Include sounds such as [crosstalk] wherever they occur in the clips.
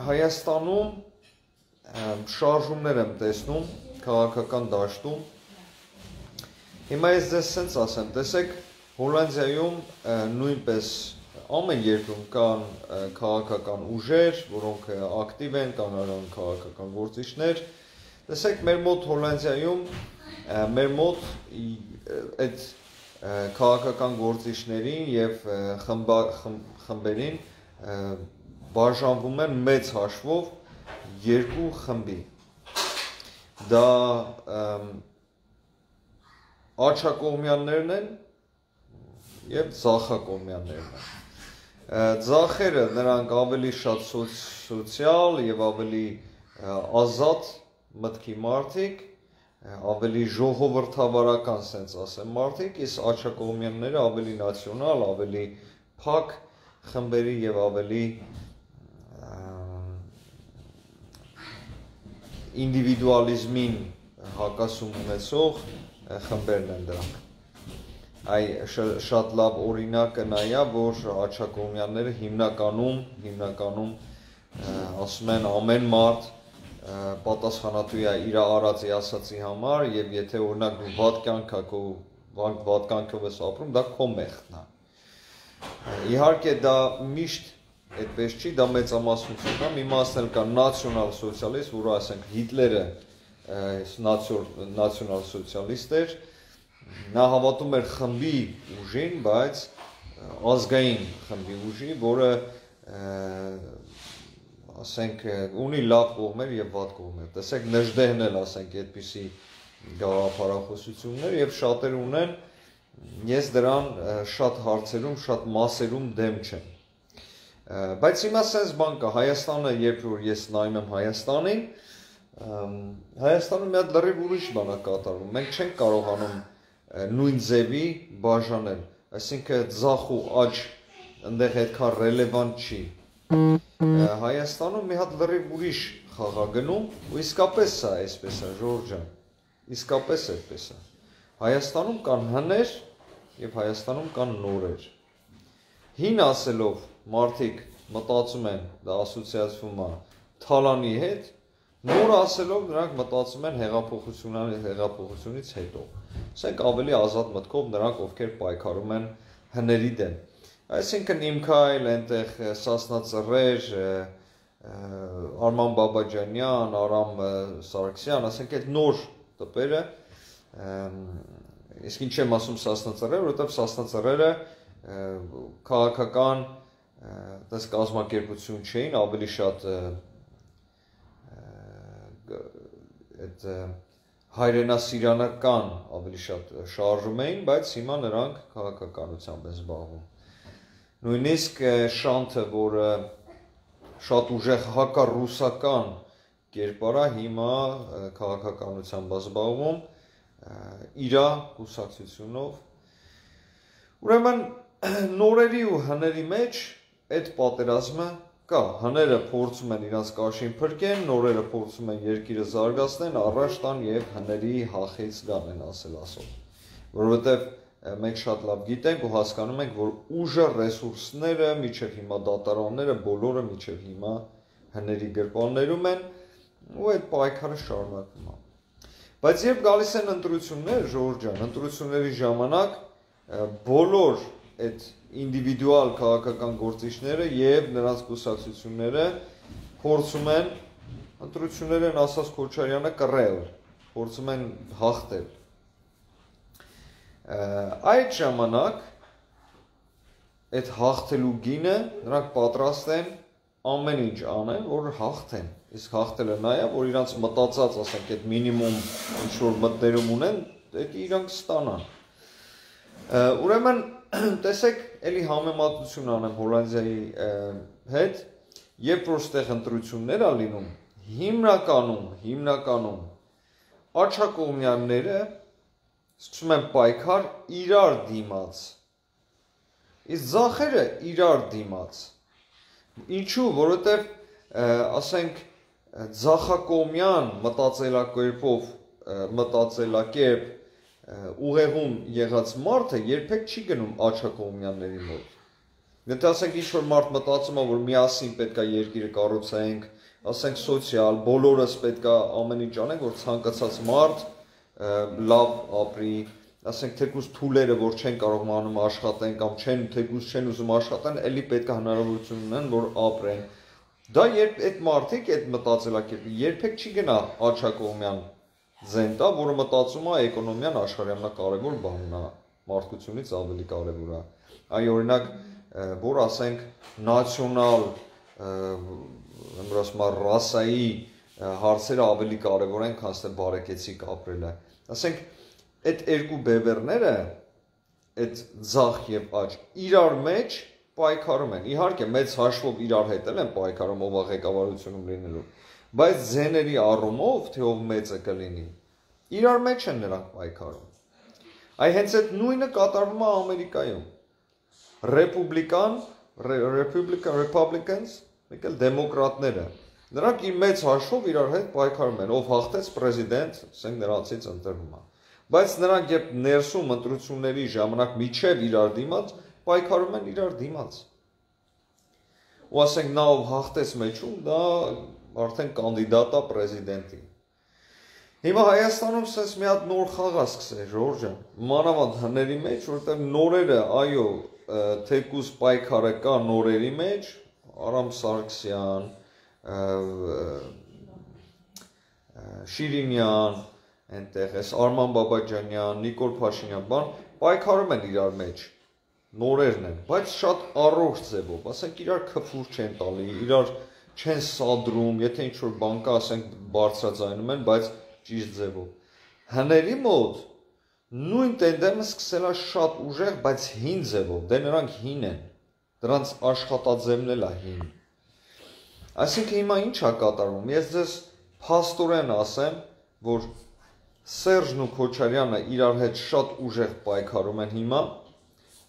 Հայաստանում շարժումներ եմ տեսնում քաղաքական դաշտում։ Հիմա ես ձեզ սենց ասեմ, տեսեք, Հոլանդիայում նույնպես ամեն երկրում կան քաղաքական ուժեր, որոնք ակտիվ են, կան արան քաղաքական գործիչներ։ Տեսեք, մեր մոտ Հոլանդիայում մեր մոտ այդ քաղաքական գործիչներին եւ խմբերին բաժանվում են մեծ հաշվով երկու խմբի։ Դա աչակողմյաններն են եւ ցախակողմյաններն են։ Ձախերը նրանք ավելի շատ սոցիալ եւ ավելի ազատ մտքի մարդիկ, ավելի ժողովրդավարական sense ասեմ մարդիկ, իսկ աչակողմյանները ավելի նացիոնալ, ավելի փակ խմբերի եւ ավելի ինդիվիդուալիզմին հակասում ունեցող խմբերն են դրանք։ Այ շատ լավ օրինակը նա է, որ աչակողմյանները հիմնականում հիմնականում ասում են ամեն մարդ պատասխանատու է իր արածի ասացի համար եւ եթե օրինակ դու վատ կյանք ա քո վատ կյանքով ես ապրում, դա քո մեղքն է։ Իհարկե դա միշտ այդպես չի, դա մեծամասնություն է, մի մասն էլ կա նացիոնալ սոցիալիստ, որը ասենք Հիտլերը նացիոնալ սոցիալիստ էր, նա հավատում էր խմբի ուժին, բայց ազգային խմբի ուժի, որը ասենք ունի լավ կողմեր եւ վատ կողմեր։ Տեսեք Նժդեհն էլ ասենք այդպիսի գաղափարախոսություններ եւ շատեր ունեն ես դրան շատ հարցերում, շատ մասերում դեմ չեմ։ Բայց հիմա sense բան կա, Հայաստանը, երբ որ ես նայում եմ Հայաստանին, Հայաստանում մի հատ լրիվ ուրիշ բան է կատարվում։ Մենք չենք կարողանում նույն ձևի բաժանել, այսինքն ձախ ու աջ այնտեղ այդքան ռելևանտ չի Հայաստանում մի հատ լրիվ ուրիշ խաղագնում ու իսկապես սա այսպես է Ժորժ ջան իսկապես այդպես է Հայաստանում կան հներ եւ Հայաստանում կան նորեր հին ասելով մարդիկ մտածում են դա ասոցիացվում է թալանի հետ նոր ասելով նրանք մտածում են հեղափոխությունից հեղափոխությունից հետո ասենք ավելի ազատ մտքով նրանք ովքեր պայքարում են հների դեմ Այսինքն Իմքայլ, այնտեղ Սասնա Ծռեր, Արման Բաբաջանյան, Արամ Սարգսյան, ասենք այդ նոր տպերը իսկ ինչ եմ ասում Սասնա Ծռերը, որովհետև Սասնա Ծռերը քաղաքական դες կազմակերպություն չէին, ավելի շատ այդ հայրենասիրանական ավելի շատ շարժում էին, բայց հիմա նրանք քաղաքականությամբ են զբաղվում նույնիսկ շանթը, որը շատ ուժեղ հակառուսական կերպարա հիմա քաղաքականությամբ զբաղվում իրա կուսակցությունով ուրեմն [clears throat] նորերի ու հների մեջ այդ պատերազմը կա հները փորձում են իրանց կաշին փրկեն նորերը փորձում են երկիրը զարգացնեն առաջ տան եւ հների հախից գան են ասել ասում որովհետեւ մենք շատ լավ գիտենք ու հասկանում ենք, որ ուժը, ռեսուրսները, միջև հիմա դատարանները բոլորը միջև հիմա հների գրպաններում են ու այդ պայքարը շարունակվում է։ Բայց երբ գալիս են ընտրություններ, Ժորժ ջան, ընտրությունների ժամանակ բոլոր այդ ինդիվիդուալ քաղաքական գործիչները եւ նրանց կուսակցությունները փորձում են ընտրությունները ասած Քոչարյանը կռել, փորձում են հաղթել այդ ժամանակ այդ հաղթելու գինը նրանք պատրաստ են ամեն ինչ անեն, որ հաղթեն։ Իսկ հաղթելը նա է, որ իրանց մտածած, ասենք, այդ մինիմում ինչ որ մտներում ունեն, դա իրանք ստանան։ Ուրեմն [clears throat] տեսեք, էլի համեմատություն անեմ Հոլանդիայի հետ, երբ որ ստեղ ընտրություններ ա լինում, հիմնականում, հիմնականում աչակողմյանները սկսում են պայքար իրար դիմաց։ Իսկ զախերը իրար դիմաց։ Ինչու, որովհետև ասենք ձախակոմյան մտածելակերպով մտածելակերպ ուղեղում եղած մարդը երբեք չի գնում աչակոմյանների մոտ։ Եթե ասենք ինչ որ մարդ մտածում է, որ միասին պետքա երկիրը կառուցենք, ասենք սոցիալ, բոլորս պետքա ամեն ինչ անենք, որ ցանկացած մարդ լավ ապրի, ասենք թեկուզ թուլերը, որ չեն կարող մանում աշխատեն կամ չեն թեկուզ չեն ուզում աշխատեն, ելի պետք է հնարավորություն ունեն, որ ապրեն։ Դա երբ այդ մարդիկ այդ մտածելակերպի երբեք չի գնա Աչակոմյան զենտա, որը մտածում է էկոնոմիան աշխարհի ամենակարևոր բանն է, մարդկությունից ավելի կարևոր է։ Այ օրինակ, որ ասենք նացիոնալ ըմբրասմա ռասայի հարցերը ավելի կարևոր են, քան թե բարեկեցիկ ապրելը։ Ասենք այդ երկու բևերները այդ ցախ եւ աճ իրար մեջ պայքարում են։ Իհարկե մեծ հաշվով իրար հետ են պայքարում ով ղեկավարությունում լինելու բայց զեների առումով թե ով մեծը կլինի իրար մեջ են նրանք պայքարում այ հենց այդ նույնը կատարվում է ամերիկայում ռեպուբլիկան ռեպուբլիկա ռեպուբլիկանս եկել դեմոկրատները նրանք ի մեծ հաշվով իրար հետ պայքարում են ով հաղթեց պրեզիդենտ ասենք նրանցից ընտրվում է բայց նրանք երբ ներսում ընտրությունների ժամանակ միջև իրար դիմաց պայքարում են իրար դիմաց ու ասենք նա ով հաղթեց մեջում դա արդեն կանդիդատ է պրեզիդենտի։ Հիմա Հայաստանում սենց մի հատ նոր խաղ է սկսել, Ժորժ ջան։ Մանավանդ հների մեջ, որտեղ նորերը, այո, թեկուս պայքարը կա նորերի մեջ, Արամ Սարգսյան, Շիրինյան, այնտեղ էս Արման Բաբաջանյան, Նիկոլ Փաշինյան, բան պայքարում են իրար մեջ նորերն են, բայց շատ առողջ ձևով, ասենք իրար քֆուր չեն տալի, իրար չեն սադրում, եթե ինչ որ բան կա, ասենք բարձրաձայնում են, բայց ճիշտ ձևով։ Հների մոտ նույն տենդեմը սկսել է շատ ուժեղ, բայց հին ձևով, դե նրանք հին են։ Դրանց աշխատաձևն էլ է հին։ Այսինքն հիմա ինչ է կատարվում։ Ես ձեզ փաստորեն ասեմ, որ Սերժն ու Քոչարյանը իրար հետ շատ ուժեղ պայքարում են հիմա։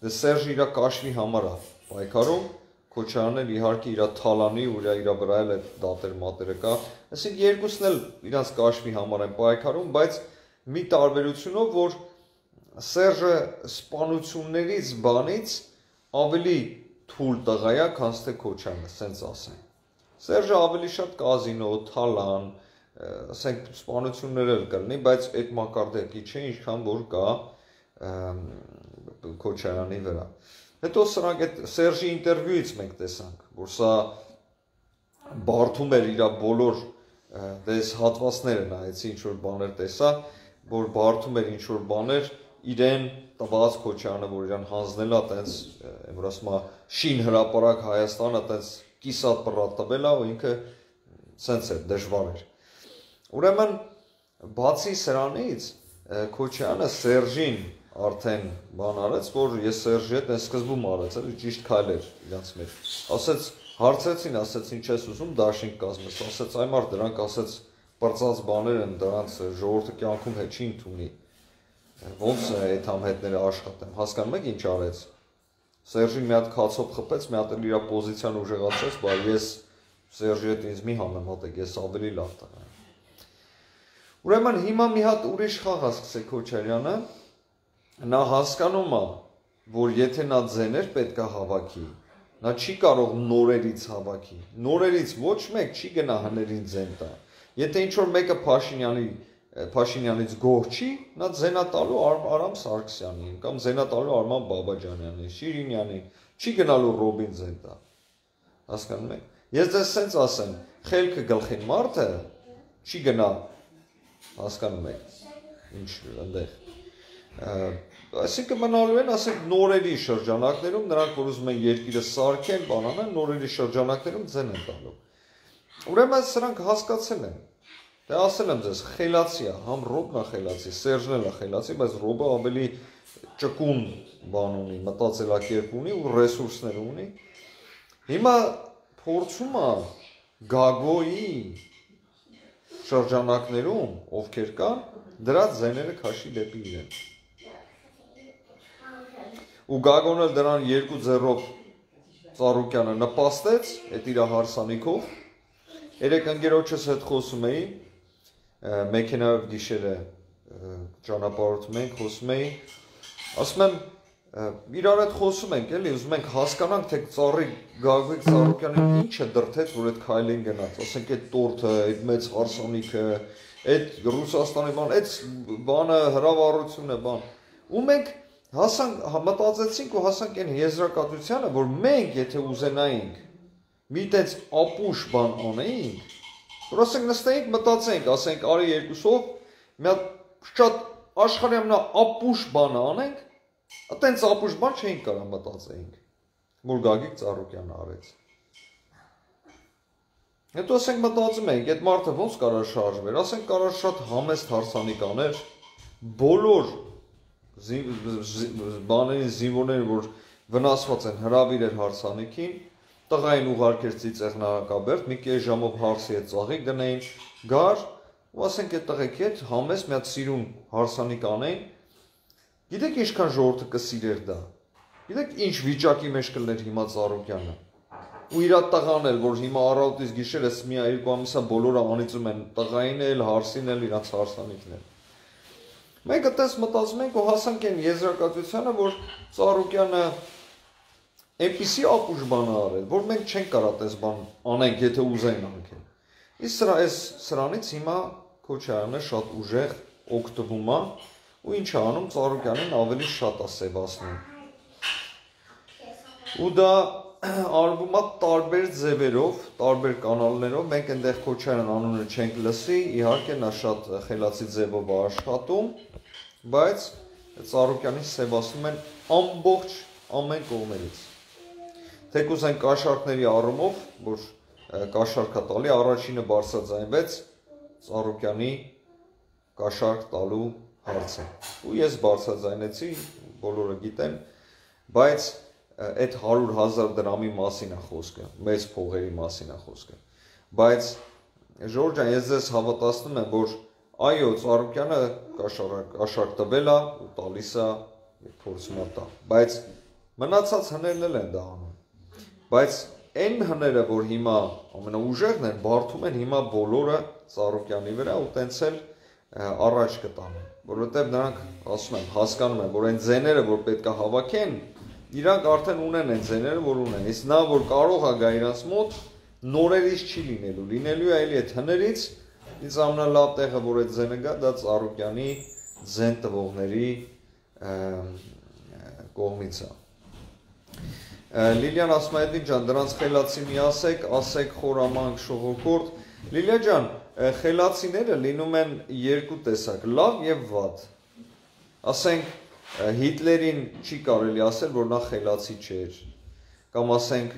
Դե Սերժը իր կաշվի համար է պայքարում, Քոչարյանն իհարկե իր թալանի ու իր վրա էլ այդ դատեր մատերը կա։ Այսինքն երկուսն էլ իրանց կաշվի համար են պայքարում, բայց մի տարբերությունով, որ Սերժը սպանություններից բանից ավելի թույլ տղա է, քան թե Քոչարյանը, սենց ասեն։ Սերժը ավելի շատ կազինո, թալան, ասենք սպանություններ էլ կլինի, բայց այդ մակարդակի չէ, ինչքան որ կա Քոչարյանի վրա։ Հետո սրանք այդ Սերժի ինտերվյուից մենք տեսանք, որ սա բարթում էր իր բոլոր դες հատվածները նայեցի ինչ որ բաներ տեսա, որ բարթում էր ինչ որ բաներ իրեն տված Քոչյանը, որ իրան հանձնել է տենց, որ ասում է շին հրաապարակ Հայաստանը տենց կիսատ պրատ տվել է ու ինքը սենց էր դժվար էր։ Ուրեմն բացի սրանից Քոչյանը Սերժին արդեն բան արեց, որ ես Սերժի հետ այս սկզբում արեց, էլի ճիշտ քայլ էր իրանց մեջ։ Ասեց հարցեցին, ասեց ինչ ես ուզում դաշինք կազմես, ասեց այ մարդ դրանք ասեց բրծած բաներ են, դրանց ժողովրդը կյանքում հետ չի ընդունի։ Ոնց է այդ համհետները աշխատեմ։ Հասկանում եք ինչ արեց։ Սերժին մի հատ քացով խփեց, մի հատ էլ իր պոզիցիան ուժեղացրեց, բայց ես Սերժի հետ ինձ մի համեմատեք, ես ավելի լավ տղա եմ։ Ուրեմն հիմա մի հատ ուրիշ խաղ է սկսել Քոչարյանը, նա հասկանում է, որ եթե նա ձեներ պետքա հավաքի, նա չի կարող նորերից հավաքի։ Նորերից ոչ մեկ չի գնա հներին ձեն տա։ Եթե ինչ որ մեկը Փաշինյանի Փաշինյանից գող չի, նա ձենա տալու Արամ Սարգսյանին կամ ձենա տալու Արման Բաբաջանյանին, Շիրինյանին, չի գնալու Ռոբին ձեն տա։ Հասկանում եք։ Ես դες սենց ասեմ, խելքը գլխին մարդը չի գնա հասկանում եք։ Ինչ այնտեղ այսինքն մնալու են, ասենք նորերի շրջանակներում, նրանք որ ուզում են երկիրը սարքեն, բանանան, նորերի շրջանակներում ձեն են տալու։ Ուրեմն սրանք հասկացել են։ Դե ասել եմ ձեզ, խելացի է, համ Ռոբն է խելացի, Սերժն է խելացի, բայց Ռոբը ավելի ճկուն բան ունի, մտածելակերպ ունի ու ռեսուրսներ ունի։ Հիմա փորձում է Գագոյի շրջանակներում, ովքեր կան, դրա ձեները քաշի դեպի իրեն ու Գագոնը դրան երկու ձեռով Ծառուկյանը նպաստեց այդ իր հարսանիքով երեք ընկերոջս հետ խոսում էի մեքենայով գիշերը ճանապարհորդում ենք խոսում էի ասում եմ իրար հետ խոսում ենք, էլի, ուզում ենք հասկանանք, թե ծառի Գագիկ Ծառուկյանին ինչը դրթեց, որ այդ քայլին գնաց։ Ասենք այդ տորթը, այդ մեծ հարսանիքը, այդ Ռուսաստանի բան, այդ բանը հրավառությունը բան։ Ու մենք հասանք մտածեցինք ու հասանք այն եզրակացությանը, որ մենք եթե ուզենայինք մի տենց ապուշ բան անեինք, որ ասենք նստեինք մտածենք, ասենք արի երկուսով մի հատ շատ աշխարհի ամենա ապուշ բանը անենք, Այտենց ապուշ բան չէինք կարող մտածեինք, որ Գագիկ Ծառուկյանը արեց։ Հետո ասենք մտածում ենք, այդ մարդը ոնց կարող շարժվեր, ասենք կարող շատ համեստ հարսանիք աներ, բոլոր բաներին զինվորներին, որ վնասված են հրավիրել հարսանիքին, տղային ուղարկեր ծիծեղնակաբերտ, մի կես ժամով հարսի հետ ծաղի գնային, գար, ու ասենք այդ տղեկի հետ համես մի հատ սիրուն հարսանիք անեին, Գիտեք ինչքան ժողովուրդը կսիրեր դա։ Գիտեք ինչ վիճակի մեջ կլներ հիմա Ծառուկյանը։ Ու իր տղան էլ, որ հիմա առավոտից գիշերս մի երկու ամիսա բոլորը անիծում են, տղային էլ, հարսին էլ, իրանց հարսանիքն էլ։ Մենք այդպես մտածում ենք ու հասանք այն եզրակացությանը, որ Ծառուկյանը այնպիսի ապուշ բան արել, որ մենք չենք կարող այդպես բան անենք, եթե ուզենք անենք։ Իսկ սրա այս սրանից հիմա Քոչարյանը շատ ուժեղ օգտվում է ու ինչ անում Ծառուկյանին ավելի շատ է սևացնում։ Ու դա արվում է տարբեր ձևերով, տարբեր կանալներով, մենք այնտեղ Քոչարյան անունը չենք լսի, իհարկե նա շատ խելացի ձևով է աշխատում, բայց Ծառուկյանին սևացնում են ամբողջ ամեն կողմերից։ Թեկուզ այն կաշառքների առումով, որ կաշառքա տալի, առաջինը բարձրաձայնվեց Ծառուկյանի կաշառք տալու հարցը։ Ու ես բարձրաձայնեցի, բոլորը գիտեն, բայց այդ 100.000 դրամի մասին է խոսքը, մեծ փողերի մասին է խոսքը։ Բայց Ժորժ ջան, ես ձեզ հավատացնում եմ, որ այո, Ծառուկյանը կաշառակ աշակ տվել է ու տալիս է փորձում է տա։ Բայց մնացած հներն էլ են դա անում։ Բայց այն հները, որ հիմա ամենաուժեղն են, բարթում են հիմա բոլորը Ծառուկյանի վրա ու տենց էլ առաջ կտանեն որովհետև նրանք ասում են, հասկանում են, որ այն ձեները, որ պետքա հավաքեն, իրանք արդեն ունեն այն ձեները, որ ունեն։ Իսկ նա, որ կարող է գա իրանց մոտ, նորերից չի լինելու, լինելու է էլի այդ հներից, ինձ ամենալավ տեղը, որ այդ ձենը գա, դա Ծառուկյանի ձեն տվողների կողմից է։ Լիլիան «Էդին ջան, դրանց խելացի մի ասեք, ասեք խորամանկ շողոքորդ»։ Լիլիա ջան, խելացիները լինում են երկու տեսակ՝ լավ եւ վատ։ Ասենք Հիտլերին չի կարելի ասել, որ նա խելացի չէր։ Կամ ասենք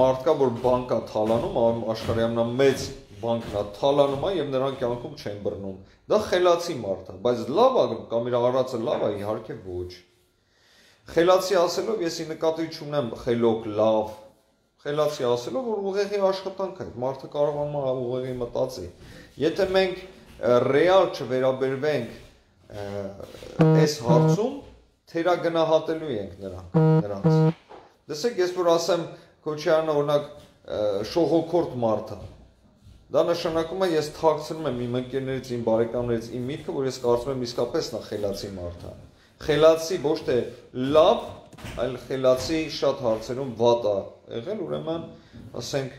մարդկա, որ բանկա թալանում, աշխարհի ամենամեծ բանկն է թալանում է եւ նրան կյանքում չեն բռնում։ Դա խելացի մարդ է, բայց լավ է կամ իր առածը լավ է, իհարկե ոչ։ Խելացի ասելով ես ի նկատի չունեմ խելոք լավ խելացի ասելով, որ ուղեղի աշխատանք է, մարդը կարողանում է ուղեղի մտածի։ Եթե մենք ռեալ չվերաբերվենք այս հարցում, թերագնահատելու ենք նրան, նրանց։ Դեսեք, ես որ ասեմ Քոչյանը օրինակ շողոքորդ մարդ է, Դա նշանակում է ես թաքցնում եմ իմ ընկերներից, իմ բարեկամներից իմ միտքը, որ ես կարծում եմ իսկապես նա խելացի մարդ է։ Խելացի ոչ թե լավ, այլ խելացի շատ հարցերում վատ է եղել, ուրեմն ասենք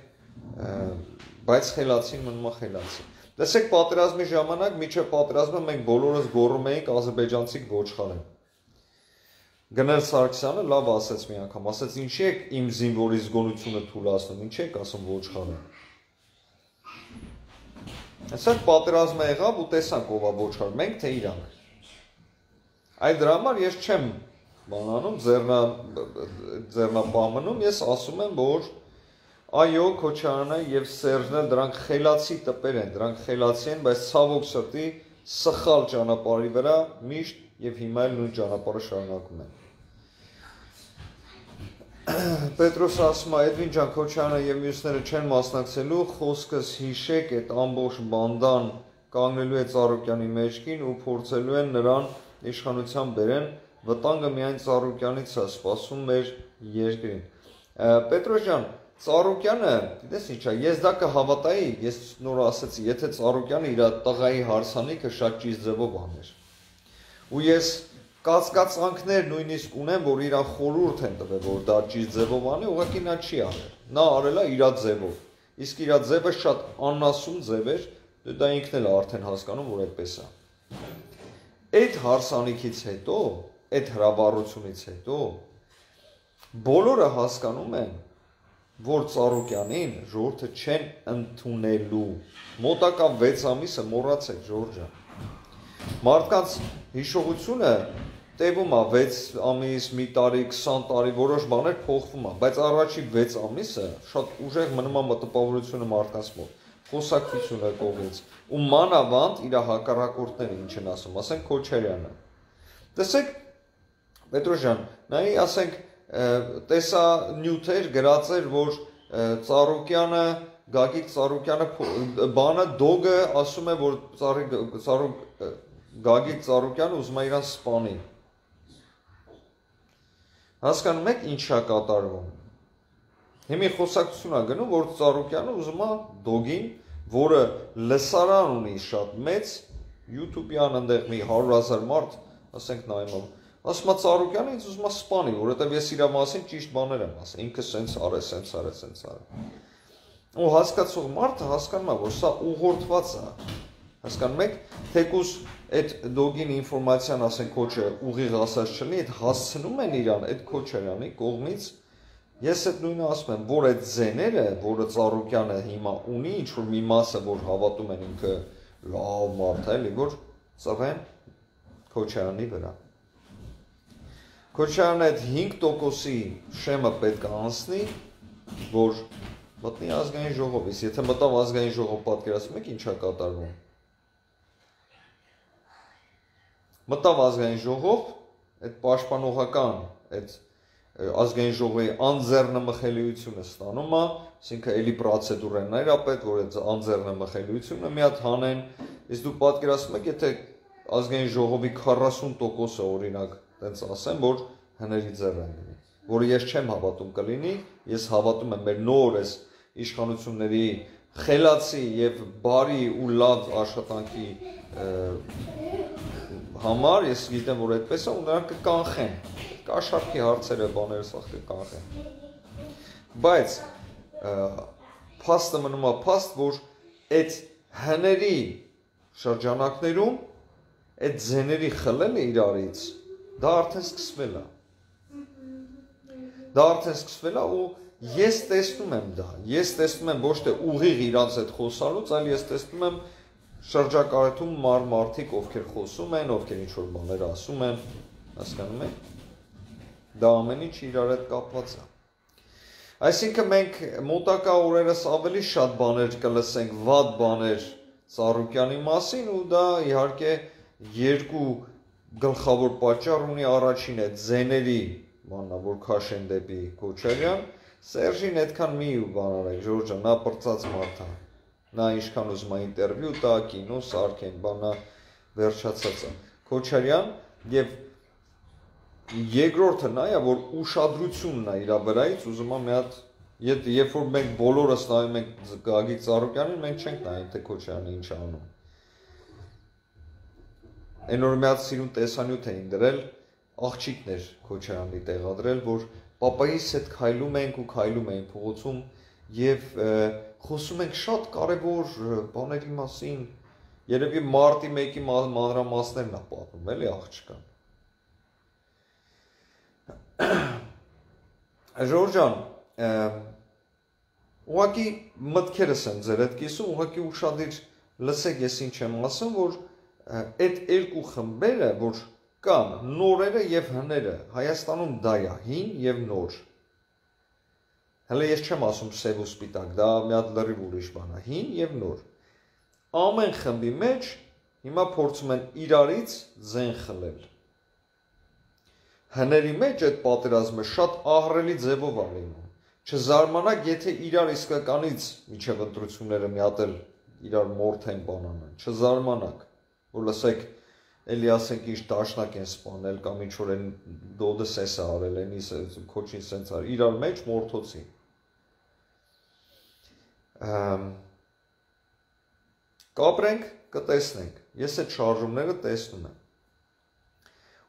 բայց խելացին մնում է խելացի։ Տեսեք պատերազմի ժամանակ միջև պատերազմը մենք բոլորս գոռում էինք ադրբեջանցիք ոչխար են։ Գնել Սարգսյանը լավ ասեց մի անգամ, ասեց ինչի եք իմ զինվորի զգոնությունը թույլատնում, ինչի եք ասում ոչխարը։ Այսինքն պատերազմը եղավ ու տեսանք ով է ոչխար, մենք թե իրանք։ Այդ դրա համար ես չեմ բանանում, ձեռնա ձեռնապահմնում, ես ասում եմ, որ այո, Քոչարյանը եւ Սերժն էլ դրանք խելացի տպեր են, դրանք խելացի են, բայց ցավոք սրտի սխալ ճանապարհի վրա միշտ եւ հիմա էլ նույն ճանապարհը շարունակում են։ Պետրոս ասում է, Էդվին ջան Քոչարյանը եւ մյուսները չեն մասնակցելու, խոսքս հիշեք այդ ամբողջ բանդան կանգնելու է Ծառուկյանի մեջքին ու փորձելու են նրան իշխանության բերեն վտանգը միայն Ծառուկյանից է սպասում մեր երկրին։ Պետրոս ջան, Ծառուկյանը, գիտես ինչա, ես դա կհավատայի, ես նոր ասացի, եթե Ծառուկյանը իր տղայի հարսանիքը շատ ճիշտ ձևով աներ։ Ու ես կասկածանքներ նույնիսկ ունեն, որ իրան խորուրդ են տվել, որ դա ճիշտ ձևով անի, ուղղակի նա չի արել։ Նա արել է իր ձևով։ Իսկ իր ձևը շատ աննասուն ձև էր, դե դա ինքն էլ արդեն հասկանում, որ այդպես է։ Այդ հարսանիքից հետո, այդ հրաբառությունից հետո բոլորը հասկանում են, որ Ծառուկյանին ժողովուրդը չեն ընդունելու։ Մոտակա 6 ամիսը մոռացեք Ժորժը։ Մարդկանց հիշողությունը տևում է 6 ամիս, մի տարի, 20 տարի, որոշ բաներ փոխվում է, բայց առաջի 6 ամիսը շատ ուժեղ մնում է մտապահորությունը մարդկանց մոտ խոսակցությունը կողից ու մանավանդ իր հակառակորդները ինչ են ասում, ասենք Քոչարյանը։ Տեսեք Պետրոժան, նայ ասենք տեսա նյութեր գրած էր, որ Ծառուկյանը Գագիկ Ծառուկյանը բանը դոգը ասում է, որ Ծառուկ Գագիկ Ծառուկյանը ուզում է իրան սպանի։ Հասկանում եք ինչա կատարվում։ Հիմի խոսակցություն է գնում, որ Ծառուկյանը ուզում է դոգին, որը լսարան ունի շատ մեծ, YouTube-յան այնտեղ մի 100.000 մարդ, ասենք նայում Ասում է Ծառուկյանը ինձ ուզում է սպանի, որովհետև ես իր մասին ճիշտ բաներ եմ ասել։ Ինքը սենց արել, սենց արել, սենց արել։ Ու հասկացող մարդը հասկանում է, որ սա ուղղորդված է։ Հասկանում եք, թեկուս այդ դոգին ինֆորմացիան, ասենք քոչը ուղիղ ասած չլինի, այդ հասցնում են իրան այդ քոչերանի կողմից Ես այդ նույնը ասում եմ, որ այդ զեները, որը Ծառուկյանը հիմա ունի, ինչ որ մի մասը, որ հավատում են ինքը լավ մարդ է, էլի որ ծղեն Քոչարյանի վրա։ Քոչարյանը այդ 5%-ի շեմը պետք է անցնի, որ մտնի ազգային ժողովից։ Եթե մտավ ազգային ժողով պատկերացնում եք ինչա կատարվում։ Մտավ ազգային ժողով, այդ պաշտպանողական, այդ ազգային ժողովի անձեռնմխելիությունը ստանում է, այսինքն էլի պրոցեդուրան է պետք, որ այդ անձեռնմխելիությունը մի հատ հանեն, իսկ դու պատկերացնում եք, եթե ազգային ժողովի 40%-ը օրինակ տենց ասեմ, որ հների ձեռ են լինի, որը ես չեմ հավատում կլինի, ես հավատում եմ մեր նոր այս իշխանությունների խելացի եւ բարի ու լավ աշխատանքի համար ես գիտեմ որ այդպես է ու նրանք կկանխեն կաշառքի հարցերը բաները սա կկանխեն բայց փաստը մնում է փաստ որ այդ հների շրջանակներում այդ ձեների խլելը իրարից Դա արդեն սկսվել է։ Դա արդեն սկսվել է ու ես տեսնում եմ դա։ Ես տեսնում եմ ոչ թե ուղիղ իրանց հետ խոսալուց, այլ ես տեսնում եմ շրջակայքում մար մարդիկ, ովքեր խոսում են, ովքեր ինչ որ բաներ ասում են, հասկանում եք։ Դա ամեն ինչ իրար հետ կապված է։ Այսինքն մենք մոտակա օրերս ավելի շատ բաներ կլսենք, վատ բաներ Սարուկյանի մասին ու դա իհարկե երկու գլխավոր պատճառ ունի առաջինը ձեների բանա որ քաշեն դեպի Քոչարյան Սերժին այդքան մի բան արեք Ժորժը նա պրծած մարդ է նա ինչքան ուզում է ինտերվյու տա կինո սարքեն բանա վերջացած է Քոչարյան եւ երկրորդը նա է որ ուշադրությունն է իր վրայից ուզում է մի հատ երբ որ մենք բոլորս նայում ենք Գագիկ Ծառուկյանին մենք չենք նայում թե Քոչարյանը ինչ անում այն օր մի հատ սիրուն տեսանյութ էին դրել, աղջիկներ Քոչարյանի տեղադրել, որ papaիս հետ քայլում ենք ու քայլում էին փողոցում եւ խոսում ենք շատ կարեւոր բաների մասին։ Երևի մարտի 1-ի մանրամասներն է պատմում, էլի աղջկան։ Ժորժան, ուղղակի մտքերս են ձեր հետ կիսում, ուղղակի ուշադիր լսեք ես ինչ եմ ասում, որ այդ երկու խմբերը, որ կան նորերը եւ հները, Հայաստանում դա է հին եւ նոր։ Հələ ես չեմ ասում սև ու սպիտակ, դա մի հատ լրիվ ուրիշ բան է, հին եւ նոր։ Ամեն խմբի մեջ հիմա փորձում են իրարից ձեն խլել։ Հների մեջ այդ պատերազմը շատ ահռելի ձևով լինում։ Չզարմանաք, եթե իրար իսկականից միջև ընտրությունները մի հատ իրար մորթեն բանանան։ Չզարմանաք որ լսեք էլի ասենք ինչ դաշնակ են սպանել կամ ինչ որ են դոդը սես է արել, էնի քոչին սենց արել, իրար մեջ մորթոցի։ Կապրենք, կտեսնենք։ Ես այդ շարժումները տեսնում եմ։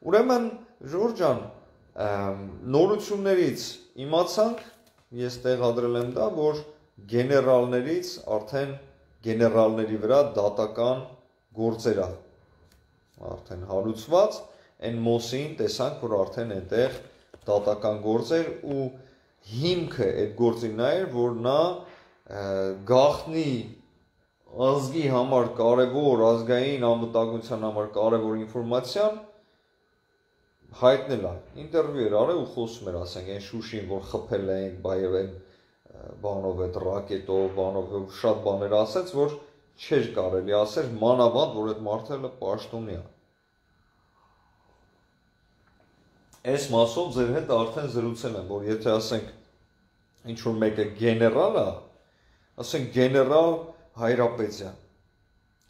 Ուրեմն Ժորժան նորություններից իմացանք, ես տեղադրել եմ դա, որ գեներալներից արդեն գեներալների վրա դատական գործեր արդեն հարուցված, այն մոսին տեսանք, որ արդեն այնտեղ դատական գործեր ու հիմքը այդ գործի նա էր, որ նա գախնի ազգի համար կարևոր ազգային անվտանգության համար կարևոր ինֆորմացիան հայտնել է։ Ինտերվյու էր արել ու խոսում էր, ասենք, այն Շուշին, որ խփել էին, բայև այն բանով այդ ռակետով, բանով շատ բաներ ասեց, որ չէր կարելի ասել մանավանդ, որ այդ մարդը պաշտոնի է։ Այս մասով ձեր հետ արդեն զրուցել եմ, որ եթե ասենք ինչ որ մեկը գեներալ է, ասենք գեներալ Հայրապետյան,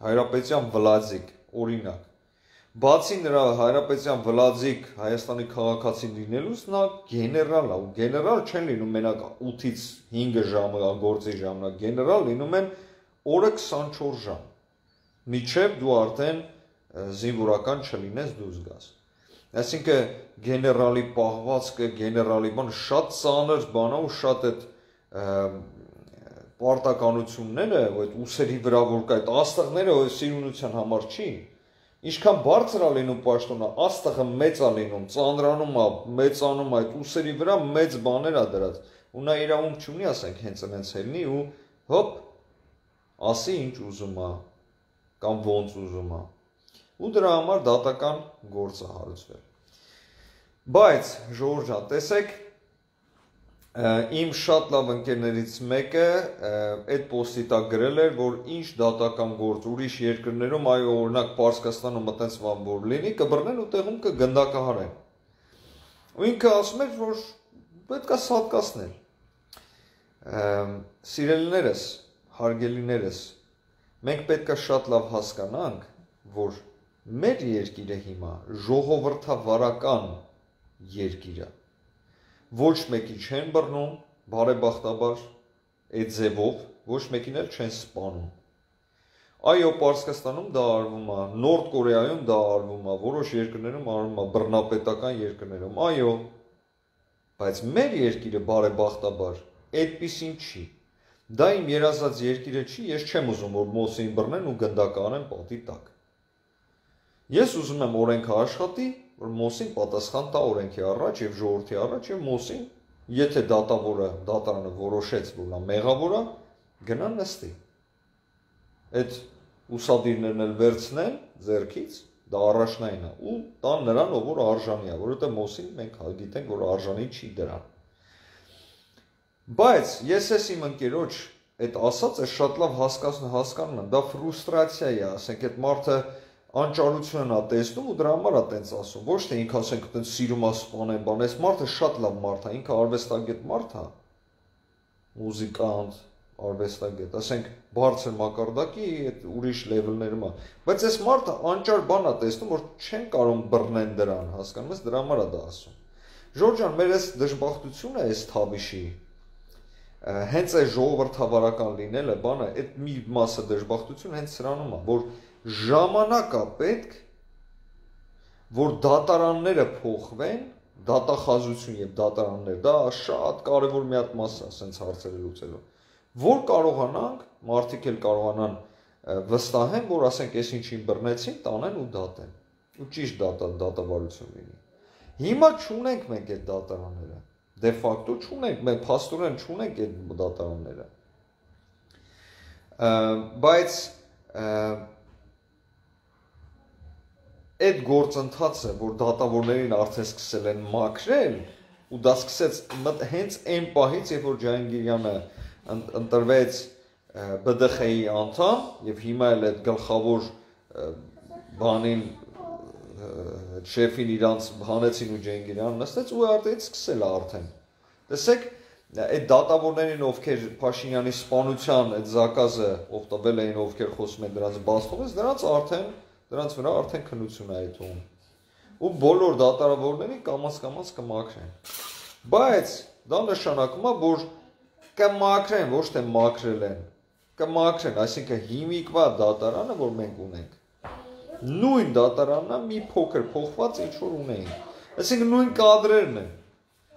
Հայրապետյան Վլադիկ, օրինակ Բացի նրա հայրապետյան Վլադիկ Հայաստանի քաղաքացին լինելուց նա գեներալ է, ու գեներալ չեն լինում մենակ 8-ից 5 ժամը գործի ժամանակ, գեներալ լինում են օրը 24 ժամ։ Միջև դու արդեն զինվորական չլինես դուրս գաս։ Այսինքն գեներալի պահվածքը, գեներալի բան շատ ծանր բան է ու շատ այդ պարտականությունները, այդ ուսերի վրա որ կա այդ աստղները, այդ սիրունության համար չի, Ինչքան բարձր է լինում պաշտոնը, աստղը մեծ է լինում, ծանրանում է, մեծանում է, այդ ուսերի վրա մեծ բաներ է դրած։ Ու նա իրավունք չունի, ասենք, հենց այնց ելնի ու հոպ ասի ինչ ուզում է կամ ոնց ուզում է։ Ու դրա համար դատական գործ է հարուցվել։ Բայց Ժորժ ջան, տեսեք, իմ շատ լավ ընկերներից մեկը այդ ոստի տակ գրել էր, որ ինչ դատական գործ ուրիշ երկրներում, այո, օրինակ Պարսկաստանում այտենց բան որ լինի, կբռնեն ու տեղում կգնդակահարեն։ Ու ինքը ասում էր, որ պետքա սատկացնել։ Սիրելիներս, հարգելիներս, մենք պետքա շատ լավ հասկանանք, որ մեր երկիրը հիմա ժողովրդավարական երկիր է ոչ մեկի չեն բռնում, բարեբախտաբար այդ ձևով ոչ մեկին էլ չեն սպանում։ Այո, Պարսկաստանում դա արվում է, Նորդ Կորեայում դա արվում է, որոշ երկրներում արվում է, բռնապետական երկրներում։ Այո, բայց մեր երկիրը բարեբախտաբար այդպեսին չի։ Դա իմ երազած երկիրը չի, ես չեմ ուզում որ մոսին բռնեն ու գնդականեն պատի տակ։ Ես ուզում եմ օրենքը աշխատի, որ Մոսին պատասխան տա օրենքի առաջ եւ ժողովրդի առաջ եւ Մոսին, եթե դատավորը, դատարանը որոշեց, որ նա մեղավոր է, գնա նստի։ Այդ ուսադիրներն էլ վերցնեն ձերքից, դա առաջնային է ու տան նրան, ով որ արժանի է, որովհետեւ Մոսին մենք գիտենք, որ արժանի չի դրան։ Բայց ես ես իմ ընկերոջ այդ ասածը շատ լավ հասկանում հասկանում եմ, դա ֆրուստրացիա է, ասենք այդ մարդը անճարությունն է տեսնում ու դրա համար է տենց ասում։ Ոչ թե ինքը ասենք տենց սիրում է սպանեն բան, այս մարդը շատ լավ մարդ է, ինքը արվեստագետ մարդ է։ Մուզիկանտ, արվեստագետ, ասենք բարձր մակարդակի այդ ուրիշ լեվելներում է։ Բայց այս մարդը անճար բան է տեսնում, որ չեն կարող բռնեն դրան, հասկանում ես, դրա համար է դա ասում։ Ժորժան, մեր այս դժբախտությունը այս Թավիշի հենց այս ժողովրդավարական լինելը, բանը, այդ մի մասը դժբախտություն հենց սրանում է, որ ժամանակ է պետք, որ դատարանները փոխվեն, դատախազություն եւ դատարաններ, դա շատ կարեւոր մի հատ մաս է, ասենց հարցերը լուծելու։ Որ կարողանանք, մարդիկ էլ կարողանան վստահեն, որ ասենք այս ինչին բռնեցին, տանեն ու դատեն։ Ու ճիշտ դատա դատավարություն լինի։ Հիմա չունենք մենք այդ դատարանները։ Դե ֆակտո չունենք, մենք փաստորեն չունենք այդ դատարանները։ Բայց այդ գործընթացը, որ դատավորներին արդեն սկսել են մաքրել, ու դա սկսեց հենց այն պահից, երբ որ Ջահանգիրյանը ընտրվեց ԲԴԽ-ի անդամ եւ հիմա էլ այդ գլխավոր բանին շեֆին իրանց հանեցին ու Ջահանգիրյանը նստեց ու արդեն սկսել է արդեն։ Տեսեք, այդ դատավորներին, ովքեր Փաշինյանի սպանության այդ զակազը օգտվել էին, ովքեր խոսում են դրանց բաց թողես, դրանց արդեն դրանց վրա արդեն քնություն է այդում։ Ու բոլոր դատարավորներին կամաց կամաց կմաքրեն։ Բայց դա նշանակում է, որ կմաքրեն, ոչ թե մաքրել են։ Կմաքրեն, այսինքն հիմիկվա դատարանը, որ մենք ունենք, նույն դատարանն է մի փոքր փոխված ինչ որ ունեին։ Այսինքն նույն կադրերն են։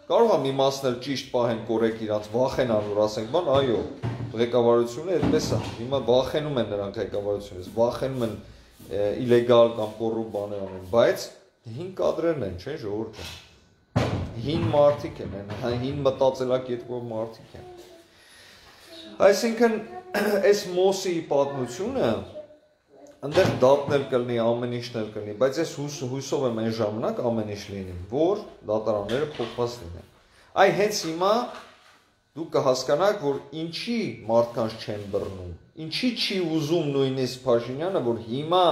Կարող է մի մասն էլ ճիշտ պահեն կորեք իրանց վախենան որ ասենք, բան, այո, ղեկավարությունը այդպես է։ Հիմա վախենում են նրանք ղեկավարությունից, վախենում են իլեգալ կամ կոռուպտ բաներ անեն, բայց հին կադրերն են, չէ՞, ժողովուրդ հին մարդիկ են, հին մտածելակերպով մարդիկ են։ Այսինքն [clears throat] այս Մոսի պատմությունը այնտեղ դատն էլ կլինի, ամեն ինչն էլ կլինի, բայց ես հույս հույսով եմ այն ժամանակ ամեն ինչ լինի, որ դատարանները փոխված լինեն։ Այ հենց հիմա դու կհասկանաք, որ ինչի մարդկանց չեն բռնում։ Ինչի չի ուզում նույնիսկ Փաշինյանը, որ հիմա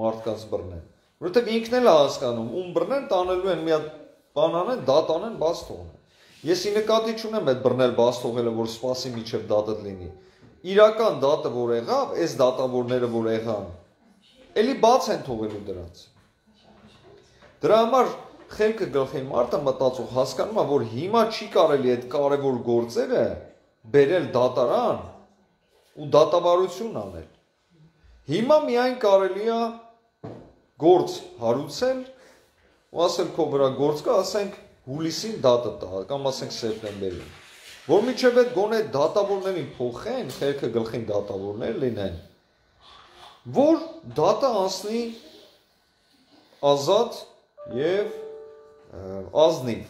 մարդկանց բռնեն։ Որովհետև ինքն էլ է հասկանում, ում բռնեն տանելու են մի հատ բան անեն, դատ անեն, բաց թողնեն։ Ես ի նկատի չունեմ այդ բռնել բաց թողելը, որ սпасի միջև դատը լինի։ Իրական դատը որ եղավ, այս դատավորները որ եղան, ելի բաց են թողելու դրանց։ Դրա համար խելքը գլխի մարդը մտածող հասկանում է, որ հիմա չի կարելի այդ կարևոր գործերը բերել դատարան ու դատավարություն անել։ Հիմա միայն կարելի է գործ հարուցել ու ասել քո վրա գործ կա, ասենք հուլիսին դատը տա, կամ ասենք սեպտեմբերին։ Որ միջև այդ գոնե դատավորներին փոխեն, խելքը գլխին դատավորներ լինեն, որ դատը անցնի ազատ եւ ազնիվ։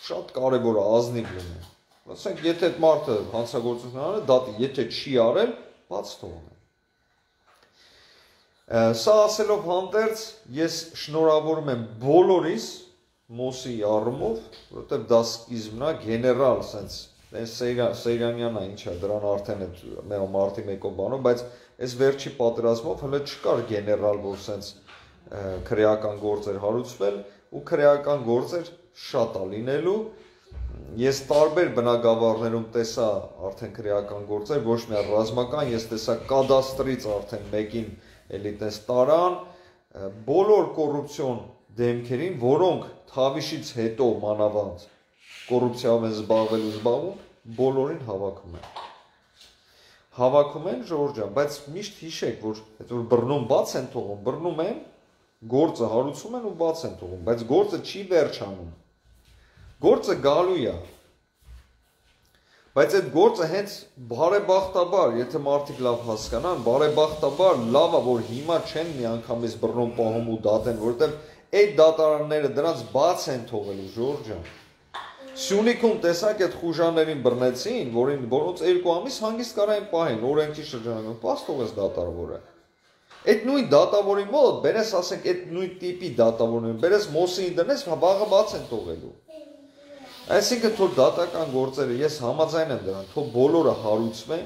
Շատ կարեւոր է ազնիվ լինել։ Ասենք, եթե այդ մարդը հանցագործություն արել, դատի, եթե չի արել, բաց թողնել։ Սա ասելով հանդերձ ես շնորհավորում եմ բոլորիս Մոսի առումով, որովհետև դա սկիզբն է գեներալ, sense այս Սեյրանյանն է ինչա, դրան արդեն այդ մեր մարտի մեկով բանով, բայց այս վերջի պատերազմով հələ չկար գեներալ, որ sense քրեական գործեր հարուցվել ու քրեական գործեր շատ է լինելու ես տարբեր բնակավարներում տեսա արդեն քրեական գործեր, ոչ միայն ռազմական, ես տեսա կադաստրից արդեն մեկին էլի տես տարան բոլոր կոռուպցիոն դեմքերին, որոնք թավիշից հետո մանավանդ կոռուպցիայով են զբաղվել ու զբաղվում, բոլորին հավաքում են։ Հավաքում են Ժորժ ջան, բայց միշտ հիշեք, որ այդ որ բռնում բաց են թողում, բռնում են, գործը հարուցում են ու բաց են թողում, բայց գործը չի վերջանում։ Գործը գալու է, Բայց այդ գործը հենց բարեբախտաբար, եթե մարդիկ լավ հասկանան, բարեբախտաբար լավ է, որ հիմա չեն միանգամից բռնում պահում ու դատեն, որովհետև այդ դատարանները դրանց բաց են թողելու Ժորժը։ Սյունիքում տեսակ այդ խուժաներին բռնեցին, որին որոնց երկու ամիս հանգիստ կարային պահեն, օրենքի շրջանակում, պաս թողես դատավորը։ Այդ նույն դատավորի մոտ բերես ասենք այդ նույն տիպի դատավորին, բերես մոսին դնես, վաղը բաց են թողելու։ Այսինքն թող դատական գործերը ես համաձայն եմ դրան, թող բոլորը հարուցվեն։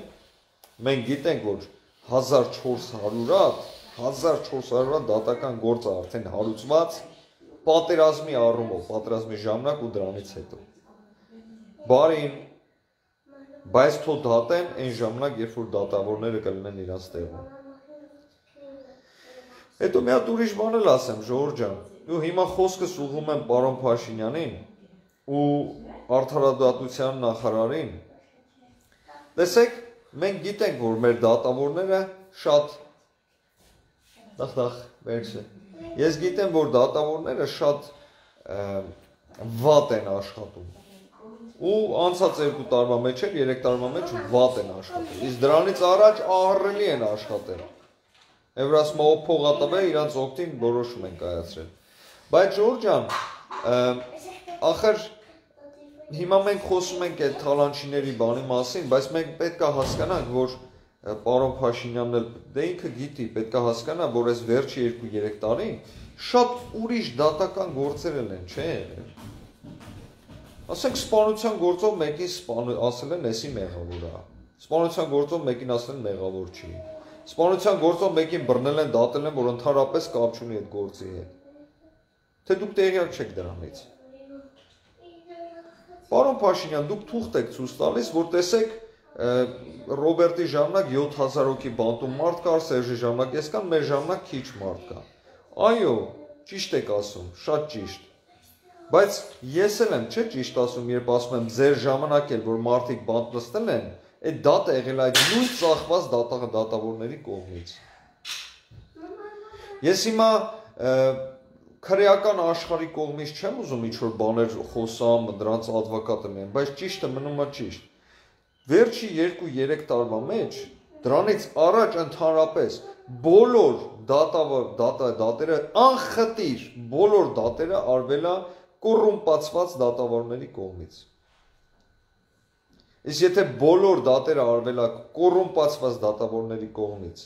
Մենք գիտենք, որ 1400-ատ, 1400-ատ դատական գործը արդեն հարուցված պատերազմի առումով, պատերազմի ժամանակ ու դրանից հետո։ Բարին բայց թող դատեն այն ժամանակ, երբ որ դատավորները կլինեն իրաց տեղում։ Հետո մի հատ ուրիշ բան էլ ասեմ, Ժորժ ջան։ Ու հիմա խոսքս ուղղում եմ պարոն Փաշինյանին, ու արդարադատության նախարարին տեսեք մենք գիտենք որ մեր դատավորները շատ դախ-դախ վերջը ես գիտեմ որ դատավորները շատ վատ են աշխատում ու անցած երկու տարվա մեջ էլ 3 տարվա մեջ վատ են աշխատել իսկ դրանից առաջ ահռելի են աշխատել Եվրասմա փողա տվել իրանց օգտին որոշում են կայացրել բայց Ժորժ ջան ախր հիմա մենք խոսում ենք այդ թալանչիների բանի մասին, բայց մենք պետք է հասկանանք, որ պարոն Փաշինյանն էլ դե ինքը գիտի, պետք է հասկանա, որ այս վերջի 2-3 տարին շատ ուրիշ դատական գործեր են, չէ՞ եղել։ Ասենք սպանության գործով մեկին սպան ասել են էսի մեղավոր է։ Սպանության գործով մեկին ասել են մեղավոր չի։ Սպանության գործով մեկին բռնել են, դատել են, որ ընդհանրապես կապ չունի այդ գործի հետ։ Թե դուք տեղյակ չեք դրանից։ Պարոն Փաշինյան, դուք թուղթ եք ցույց տալիս, որ տեսեք Ռոբերտի ժամանակ 7000 հոգի բանտում մարդ կար, Սերժի ժամանակ ես կան, մեր ժամանակ քիչ մարդ կա։ Այո, ճիշտ եք ասում, շատ ճիշտ։ Բայց ես էլ եմ, չէ՞ ճիշտ ասում, երբ ասում եմ ձեր ժամանակ էլ որ մարդիկ բանտ նստել են, այդ դատը եղել այդ նույն ծախված դատա դատավորների կողմից։ Ես հիմա քրեական աշխարհի կողմից չեմ ուզում ինչ-որ բաներ խոսամ, դրանց advocate լինեմ, բայց ճիշտը մնում է ճիշտ։ Վերջի 2-3 տարվա մեջ դրանից առաջ ընդհանրապես բոլոր դատավոր դատա դատերը անխտիր բոլոր դատերը արվել է կոռումպացված դատավորների կողմից։ Իսկ եթե բոլոր դատերը արվել է կոռումպացված դատավորների կողմից,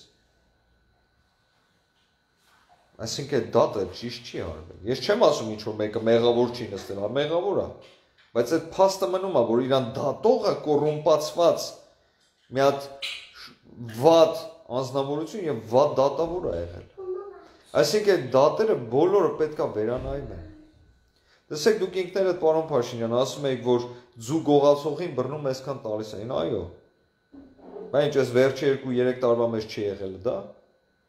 Այսինքն դատը ճիշտ չի արվել։ Ես չեմ ասում ինչ որ մեկը մեղավոր չի նստել, հա մեղավոր է։ Բայց այդ փաստը մնում է, որ իրան դատողը կոռումպացված մի հատ վատ անznավորություն եւ վատ դատավոր է եղել։ Այսինքն դատերը բոլորը պետքա վերանայվեն։ Դեսեք դուք ինքներդ պարոն Փաշինյան ասում եք, որ ձու գողացողին բռնում այսքան տալիս էին, այո։ Բայց այս վերջի 2-3 տարվա մեջ չի եղել դա։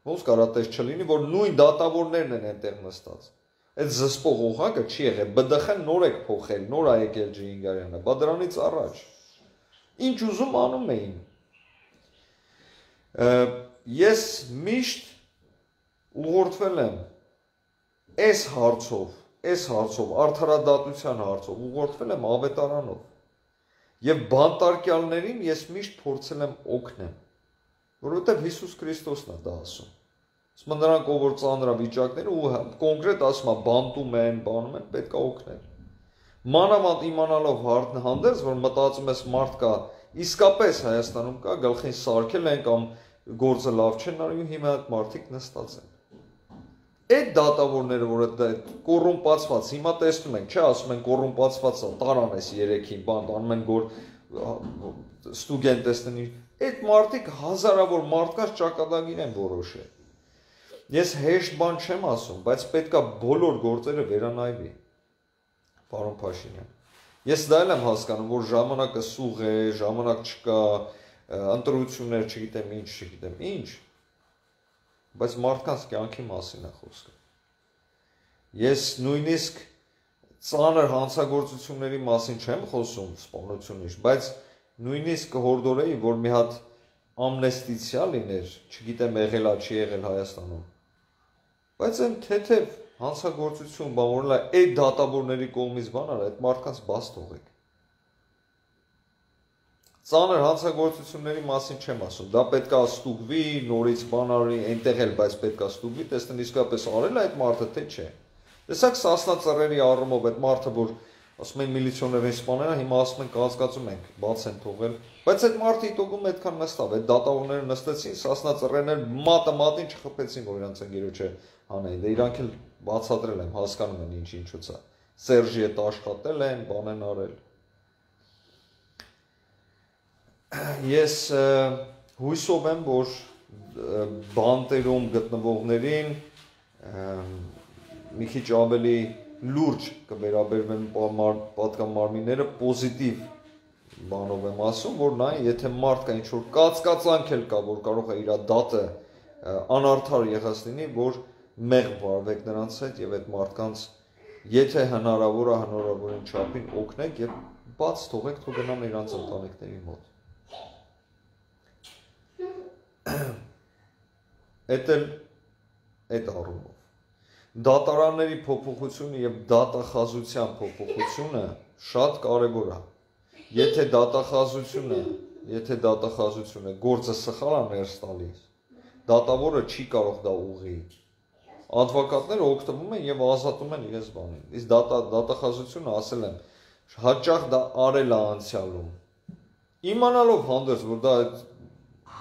Ոնց կարա տես չլինի, որ նույն դատավորներն են այնտեղ նստած։ Այդ զսպող օղակը չի եղել, ԲԴԽ-ն նոր եք փոխել, նոր է եկել Ջինգարյանը, բա դրանից առաջ։ Ինչ ուզում անում էին։ Ես միշտ ուղղորդվել եմ այս հարցով, այս հարցով, արդարադատության հարցով, ուղղորդվել եմ ավետարանով։ Եվ բանտարկյալներին ես միշտ փորձել եմ օգնել որովհետև Հիսուս Քրիստոսն է դա ասում։ Ասում նրանք ով որ ծանր վիճակները ու կոնկրետ ասում է բանտում են, բանում են, պետք է օգնել։ Մանավանդ իմանալով հարթն հանդերձ, որ մտածում ես մարդ կա, իսկապես Հայաստանում կա, գլխին սարքել են կամ գործը լավ չեն արում, հիմա այդ մարդիկ նստած են։ Այդ դատավորները, որ այդ կոռումպացված, հիմա տեսնում ենք, չէ, ասում են կոռումպացված է, տարան էս 3-ին, բան, անում են գոր ստուդենտ տեսնի, այդ մարդիկ հազարավոր մարդկանց ճակատագիր են որոշել։ Ես հեշտ բան չեմ ասում, բայց պետքա բոլոր գործերը վերանայվի։ Պարոն Փաշինյան։ Ես դա եմ հասկանում, որ ժամանակը սուղ է, ժամանակ չկա, ընտրություններ, չգիտեմ ինչ, չգիտեմ ինչ, բայց մարդկանց կյանքի մասին է խոսքը։ Ես նույնիսկ ծանր հանցագործությունների մասին չեմ խոսում, սպանությունից, բայց նույնիսկ կհորդորեի, որ մի հատ ամնեստիցիա լիներ, չգիտեմ եղելա, չի եղել Հայաստանում։ Բայց այն թեթև հանցագործություն բանորելա այդ դատավորների կողմից բանալ, այդ մարդկանց բաց թողեք։ Ծանր հանցագործությունների մասին չեմ ասում։ Դա պետքա ստուգվի, նորից բանարի, այնտեղ էլ, բայց պետքա ստուգվի, տեսնեն իսկապես արել այդ մարդը թե չէ։ Տեսակ սասնա ծռերի առումով այդ մարդը, որ ասում են միլիցիոներին սպանել, հիմա ասում են կասկածում ենք, բաց են թողել։ Բայց այդ մարդի տոկում այդքան նստավ, այդ դատավորները նստեցին, սասնա ծռերներ մատը մատին չխփեցին, որ իրանց ընկերոջը հանեն։ Դե իրանք էլ բացատրել են, հասկանում են ինչ ինչուց է։ Սերժի հետ աշխատել են, բան են արել։ Ես հույսով եմ, որ բանտերում գտնվողներին մի քիչ ավելի լուրջ կվերաբերվեն պատկամարմինները պոզիտիվ բանով եմ ասում, որ նայ, եթե մարդ կա ինչ-որ կացկացանք էլ կա, որ կարող է իր դատը անարդար եղած լինի, որ մեղ վարվեք նրանց հետ եւ այդ մարդկանց եթե հնարավոր է հնարավորին չափին օգնեք եւ բաց թողեք թող գնան իրանց ընտանիքների մոտ։ Էդ էլ այդ առումով դատարանների փոփոխությունը եւ դատախազության փոփոխությունը շատ կարեւոր է։ Եթե դատախազությունը, եթե դատախազությունը գործը սխալ է ներս տալիս, դատավորը չի կարող դա ուղղի։ Ադվոկատները օգտվում են եւ ազատում են իրենց բանին։ Իսկ դատա դատախազությունը ասել եմ, հաճախ դա արել է անցյալում։ Իմանալով հանդերձ, որ դա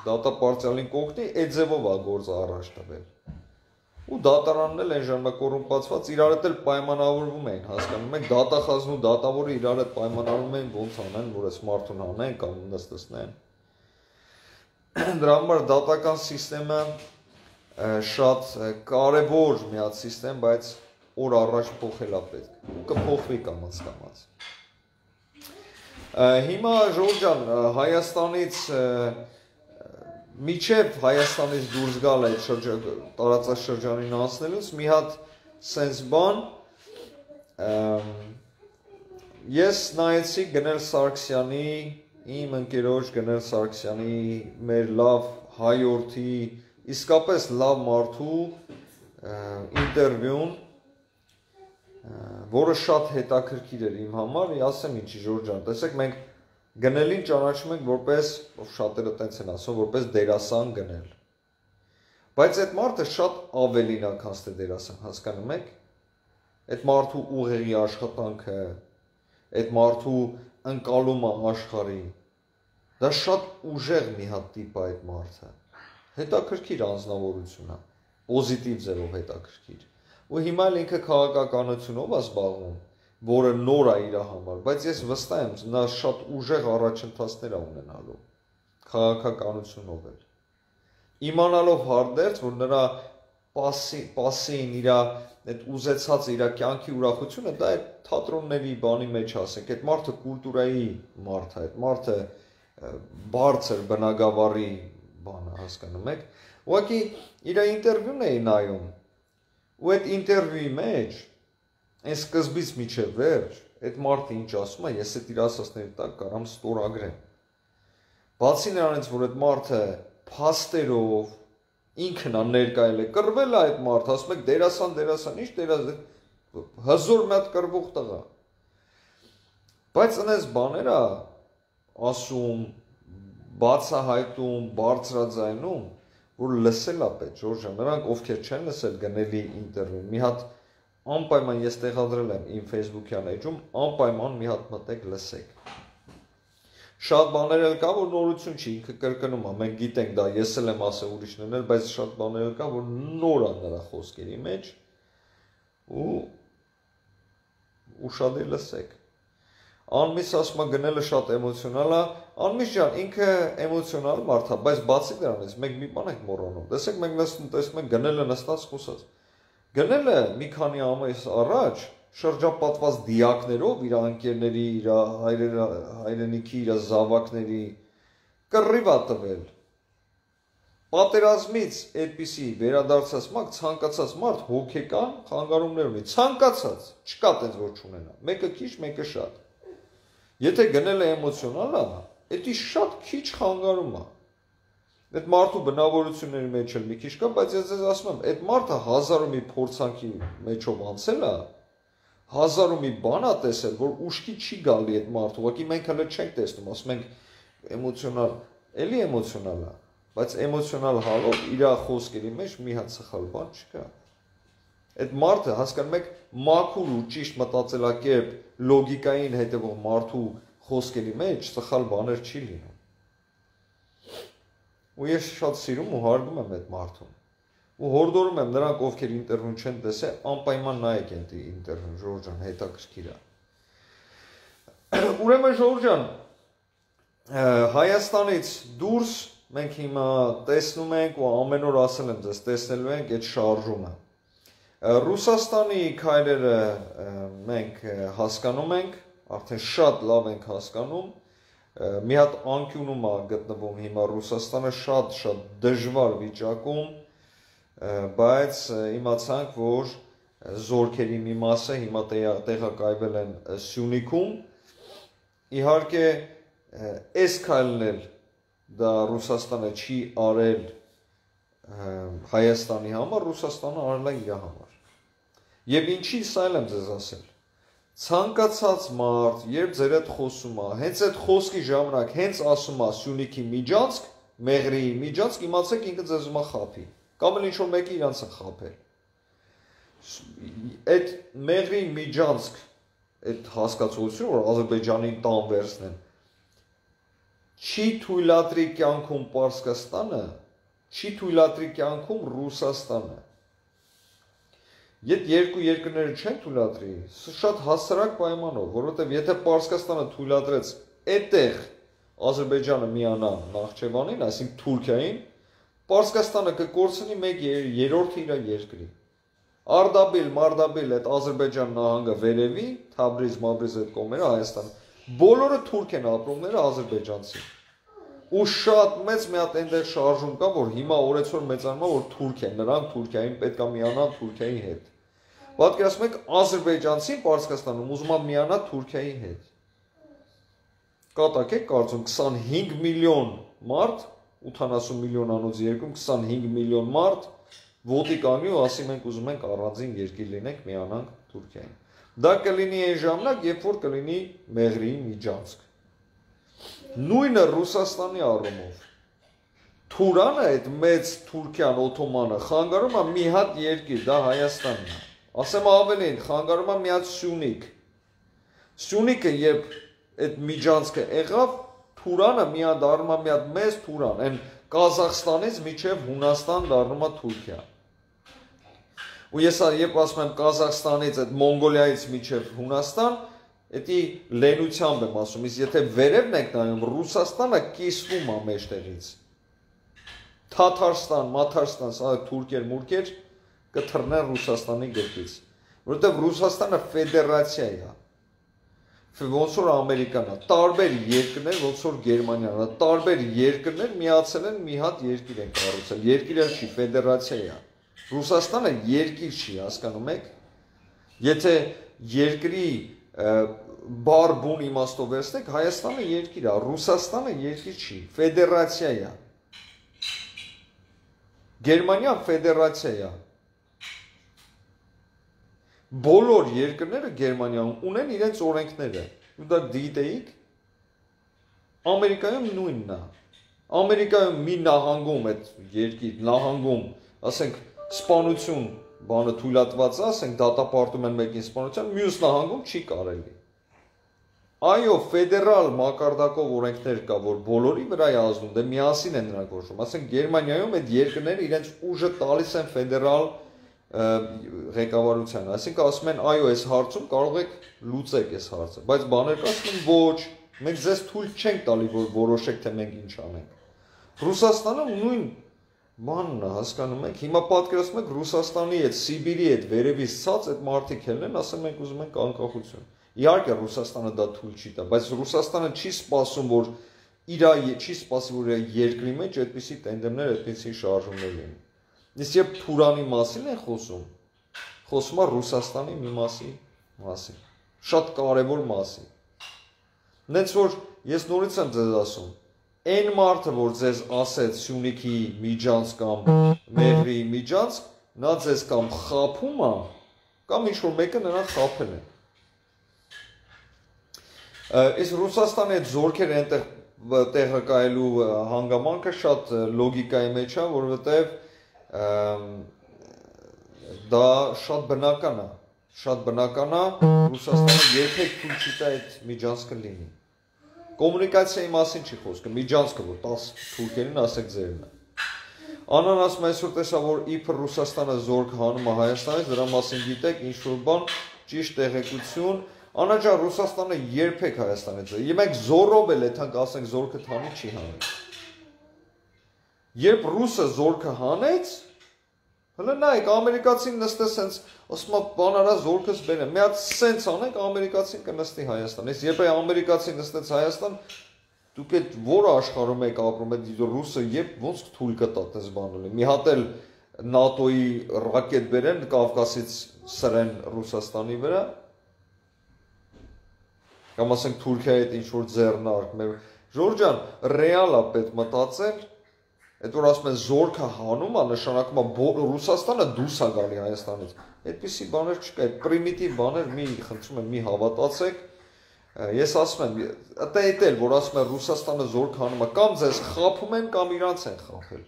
դատապարտիալին կօգնի, այդ ձևով է գործը առաջ տվել ու դատարանն էլ այն ժամանակ կոռումպացված իրար հետ էլ պայմանավորվում էին, հասկանում եք, դատախազն ու դատավորը իրար հետ պայմանավորվում էին ոնց անեն, որ այս մարդուն անեն կամ նստեցնեն։ Դրա համար դատական համակարգը շատ կարևոր մի հատ համակարգ, բայց օր առաջ փոխել է պետք։ կփոխվի կամաց կամաց։ Հիմա Ժորժ ջան, Հայաստանից միջև Հայաստանից դուրս գալ այդ շրջան տարածաշրջանին անցնելուց մի հատ sense բան ես նայեցի գնել Սարգսյանի իմ ընկերոջ գնել Սարգսյանի մեր լավ հայորդի իսկապես լավ մարդու ինտերվյուն, որը շատ հետաքրքիր էր իմ համար, ասեմ ինչի Ժորժ ջան, տեսեք մենք գնելին ճանաչում ենք որպես շատերը տենց են ասում, որպես դերասան գնել։ Բայց այդ մարդը շատ ավելին է, քան թե դերասան, հասկանում եք։ Այդ մարդու ուղեղի աշխատանքը, այդ մարդու ընկալումը աշխարհի, դա շատ ուժեղ մի հատ տիպ է այդ մարդը։ Հետաքրքիր անznավորություն է, պոզիտիվ ձևով հետաքրքիր։ Ու հիմա ինքը քաղաքականությունով է զբաղվում, որը նոր է իր համար, բայց ես վստահ եմ, նա շատ ուժեղ առաջընթացներ է ունենալու քաղաքականությունով էլ։ Իմանալով հարդերց, որ նրա պասի պասին իր այդ ուզեցած իր կյանքի ուրախությունը դա այդ թատրոնների բանի մեջ ասենք, այդ մարդը կուլտուրայի մարդ է, այդ մարդը բարձր բնագավառի բանը հասկանում եք։ Ուղղակի իր ինտերվյուն էի նայում ու այդ ինտերվյուի մեջ այն սկզբից միջև վերջ, այդ մարդը ինչ ասում է, ես այդ իր ասածների տակ կարամ ստորագրեմ։ Բացի նրանից, որ այդ մարդը փաստերով ինքն է ներկայել է, կռվել է այդ մարդը, ասում եք դերասան, դերասան, ինչ դերասան, հզոր մի հատ կռվող տղա։ Բայց այնպես բաներ է ասում, բացահայտում, բարձրաձայնում, որ լսել է պետք, Ժորժա, նրանք ովքեր չեն լսել գնելի ինտերվյու, մի հատ անպայման ես տեղադրել եմ իմ Facebook-յան էջում, անպայման մի հատ մտեք լսեք։ Շատ բաներ էլ կա, որ նորություն չի, ինքը կրկնում է, մենք գիտենք դա, ես էլ եմ ասել ուրիշներն էլ, բայց շատ բաներ էլ կա, որ նոր է նրա խոսքերի մեջ ու ուշադիր լսեք։ Անմիս ասում է գնելը շատ էմոցիոնալ է։ Անմիս ջան, ինքը էմոցիոնալ մարդ է, բայց բացի դրանից մենք մի բան ենք մոռանում։ Տեսեք, մենք նստում, տեսնում ենք գնելը նստած խոսած գնել է մի քանի ամիս առաջ շրջապատված դիակներով իր անկերների, իր հայրենի, հայրենիքի, իր զավակների կռիվ ա տվել։ Պատերազմից այդպիսի վերադարձած մարդ, ցանկացած մարդ հոգեկան խանգարումներ ունի, ցանկացած, չկա տենց որ չունենա։ Մեկը քիչ, մեկը շատ։ Եթե գնել է էմոցիոնալ է, դա շատ քիչ խանգարում է։ Այդ մարդու բնավորությունների մեջ էլ մի քիչ կա, բայց ես ձեզ ասում եմ, այդ մարդը հազարու մի փորձանքի մեջով անցել է, հազարու մի բան է տեսել, որ ուշքի չի գալի այդ մարդը, ուղղակի մենք հələ չենք տեսնում, ասում ենք էմոցիոնալ, էլի էմոցիոնալ է, բայց էմոցիոնալ հալով իր խոսքերի մեջ մի հատ սխալ բան չկա։ Այդ մարդը, հասկանում եք, մաքուր ու ճիշտ մտածելակերպ, լոգիկային հետևող մարդու խոսքերի մեջ սխալ բաներ չի լինում ու ես շատ սիրում ու հարգում եմ այդ մարդուն։ Ու հորդորում եմ նրանք, ովքեր ինտերվյուն չեն տեսել, անպայման նայեք այդ ինտերվյուն, Ժորժ ջան, հետաքրքիր է։ [clears throat] Ուրեմն Ժորժ ջան, Հայաստանից դուրս մենք հիմա տեսնում ենք ու ամեն օր ասել եմ ձեզ, տեսնելու ենք այդ շարժումը։ Ռուսաստանի քայլերը մենք հասկանում ենք, արդեն շատ լավ ենք հասկանում, մի հատ անկյունում է գտնվում հիմա Ռուսաստանը շատ շատ դժվար վիճակում, բայց իմացանք, որ զորքերի մի մասը հիմա տեղակայվել են Սյունիքում։ Իհարկե, այս քայլն էլ դա Ռուսաստանը չի արել Հայաստանի համար, Ռուսաստանը արել է իր համար։ Եվ ինչի սա եմ ձեզ ասել ցանկացած մարդ, երբ ձեր հետ խոսում է, հենց այդ խոսքի ժամանակ հենց ասում է Սյունիքի Միջանցք, Մեղրի Միջանցք, իմացեք ինքը ձեզ ումա խափի։ Կամ էլ ինչ որ մեկը իրանց է խափել։ Այդ Մեղրի Միջանցք այդ հասկացությունը, որ Ադրբեջանին տան վերցնեն, չի թույլատրի կյանքում Պարսկաստանը, չի թույլատրի կյանքում Ռուսաստանը Եդ երկու երկրները չեն թույլատրի, շատ հասարակ պայմանով, որովհետև եթե Պարսկաստանը թույլատրեց այդտեղ Ադրբեջանը միանա Նախճեվանին, այսինքն Թուրքիային, Պարսկաստանը կկորցնի 1 երրորդը իր երկրի։ Արդաբիլ, Մարդաբիլ այդ Ադրբեջան նահանգը վերևի, Թաբրիզ, Մաբրիզ այդ կողմերը Հայաստան։ Բոլորը թուրք են ապրումները ադրբեջանցի։ Ու շատ մեծ մի հատ այնտեղ շարժում կա, որ հիմա օրեցօր մեծանում է, որ Թուրքիա, նրանք Թուրքիային պետք է միանան Թուրքիայի հետ։ Պատկերացնում եք Ադրբեջանցին Պարսկաստանում ուզում է միանա Թուրքիայի հետ։ Կատակ եք կարծում 25 միլիոն մարդ, 80 միլիոն անոց երկում 25 միլիոն մարդ ոտի կանգնի ու ասի մենք ուզում ենք առանձին երկիր լինենք, միանանք Թուրքիային։ Դա կլինի այն ժամանակ, երբ որ կլինի Մեղրիի միջանցք։ Նույնը Ռուսաստանի առումով։ Թուրանը այդ մեծ Թուրքիան օթոմանը խանգարում է մի հատ երկիր, դա Հայաստանն է։ Ասեմ ավելին, խանգարում է մի հատ Սյունիք։ Սյունիքը երբ այդ միջանցքը եղավ, Թուրանը մի հատ դառնում է մի հատ մեծ Թուրան, այն Կազախստանից միջև Հունաստան դառնում է Թուրքիա։ Ու ես երբ ասում եմ Կազախստանից, այդ Մոնգոլիայից միջև Հունաստան, Էդի լենությամբ եմ ասում, իսկ եթե վերևն եք նայում, Ռուսաստանը կիսվում է մեջտեղից։ Թաթարստան, Մաթարստան, սա թուրքեր, մուրքեր կթռնեն Ռուսաստանի գրկից, որովհետև Ռուսաստանը ֆեդերացիա է։ Ոնց որ Ամերիկան է, տարբեր երկրներ, ոնց որ Գերմանիան է, տարբեր երկրներ միացել են մի հատ երկիր են կառուցել։ Երկիրը չի, ֆեդերացիա է։ Ռուսաստանը երկիր չի, հասկանում եք։ Եթե երկրի բար բուն իմաստով վերցնեք, Հայաստանը երկիր է, Ռուսաստանը երկիր չի, ֆեդերացիա է։ Գերմանիան ֆեդերացիա է։ Բոլոր երկրները Գերմանիայում ունեն իրենց օրենքները։ Ու դա դիտեիք Ամերիկայում նույնն է։ Ամերիկայում մի նահանգում այդ երկիր նահանգում, ասենք, սպանություն բանը թույլատված է, ասենք դատապարտում են մեկին սպանության, մյուս նահանգում չի կարելի։ Այո, ֆեդերալ մակարդակով օրենքներ կա, որ բոլորի վրա է ազդում, դե միասին են նրանք որոշում։ Ասենք Գերմանիայում այդ երկրները իրենց ուժը տալիս են ֆեդերալ ղեկավարությանը։ Այսինքն ասում են, այո, այս հարցում կարող եք լուծեք այս հարցը, բայց բաներ կասում ոչ, մենք ձեզ թույլ չենք տալի, որ որոշեք թե մենք ինչ անենք։ Ռուսաստանում նույն բանն է, հասկանում եք։ Հիմա պատկերացնում եք Ռուսաստանի հետ, Սիբիրի հետ վերևից ցած այդ մարտիկ ելնեն, ասեն մենք ուզում ենք անկախություն։ Իհարկե Ռուսաստանը դա թույլ չի տա, բայց Ռուսաստանը չի սպասում, որ իր չի սպասի, որ երկրի մեջ այդպիսի տենդեմներ, այդպիսի շարժումներ լինեն։ Իսկ երբ Թուրանի մասին են խոսում, խոսում է Ռուսաստանի մի մասի մասին, շատ կարևոր մասի։ Նենց որ ես նորից եմ ձեզ ասում, այն մարդը, որ ձեզ ասեց Սյունիքի միջանց կամ Մեղրի միջանց, նա ձեզ կամ խափում է, կամ ինչ որ մեկը նրան խափել է։ Այս Ռուսաստանի այդ զորքերը այնտեղ տեղը կայելու հանգամանքը շատ լոգիկայի մեջ է, որովհետև դա շատ բնական է, շատ բնական է Ռուսաստանը երբեք թույլ չի տա այդ միջանցքը լինի Կոմունիկացիայի մասին չի խոսքը, միջանցքը, որ 10 թուրքերին ասեք ձերն է։ Անան ասում է այսօր տեսա, որ իբր Ռուսաստանը զորք հանում է Հայաստանից, դրա մասին գիտեք, ինչ որ բան, ճիշտ տեղեկություն, Անաջա Ռուսաստանը երբեք Հայաստանից է։ Եվ մենք զորով էլ եթանք ասենք զորքը թանի չի հանի։ Երբ ռուսը զորքը հանեց, Հələ նայեք, ամերիկացին նստե սենց, ասում է, բան արա զորքս բերեմ։ Մի հատ սենց անենք, ամերիկացին կնստի Հայաստան։ Ես երբ է ամերիկացին նստեց Հայաստան, դուք այդ որ աշխարհում եք ապրում, այդ ռուսը երբ ոնց թույլ կտա դες բան ունի։ Մի հատ էլ ՆԱՏՕ-ի ռակետ բերեն Կավկասից սրեն Ռուսաստանի վրա։ Կամ ասենք Թուրքիայի հետ ինչ որ ձեռնարկ մեր Ժորժան, ռեալ է պետք մտածել Այդ որ ասում են զորքը հանում է, նշանակում է Ռուսաստանը դուրս է գալի Հայաստանից։ Այդպիսի բաներ չկա, այդ պրիմիտիվ բաներ մի խնդրում եմ մի հավատացեք։ Ես ասում եմ, դա էդ էլ որ ասում են Ռուսաստանը զորք հանում է, կամ ձեզ խափում են, կամ իրանց են խափել։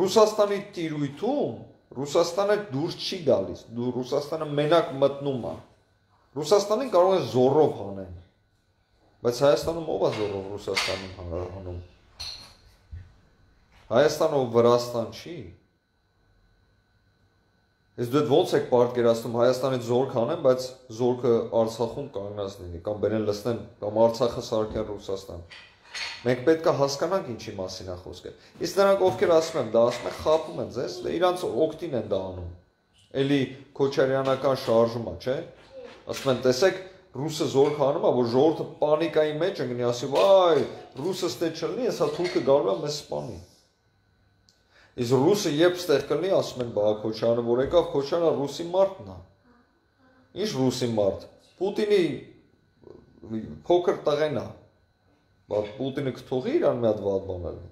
Ռուսաստանի տիրույթում Ռուսաստանը դուրս չի գալիս։ Դու Ռուսաստանը մենակ մտնում է։ Ռուսաստանին կարող է զորով հանեն։ Բայց Հայաստանում ով է զորով Ռուսաստանին հանում։ Հայաստանով Վրաստան չի։ Ես դու ոնց եք պատկերացնում Հայաստանից զորք անեն, բայց զորքը Արցախում կանգնած լինի կամ բերեն լցնեն կամ Արցախը սարքեն Ռուսաստան։ Մենք պետք է հասկանանք ինչի մասին է խոսքը։ Իսկ նրանք ովքեր ասում են, դա ասում են խափում են ձեզ, դե իրանց օկտին են դա անում։ Էլի քոչարյանական շարժում է, չէ՞։ Ասում են, տեսեք, ռուսը զորք անում է, որ ժողովուրդը պանիկայի մեջ ընկնի, ասի, վայ, ռուսը ստե չլինի, հեսա թուրքը գալու է մեզ սպանի։ Իսկ ռուսը երբ ստեղ կլինի, ասում են բա Քոչյանը որ եկավ, Քոչյանը ռուսի մարդն է։ Ինչ ռուսի մարդ։ Պուտինի փոքր տղեն է։ Բա Պուտինը կթողի իրան մի հատ վատ բան ալի։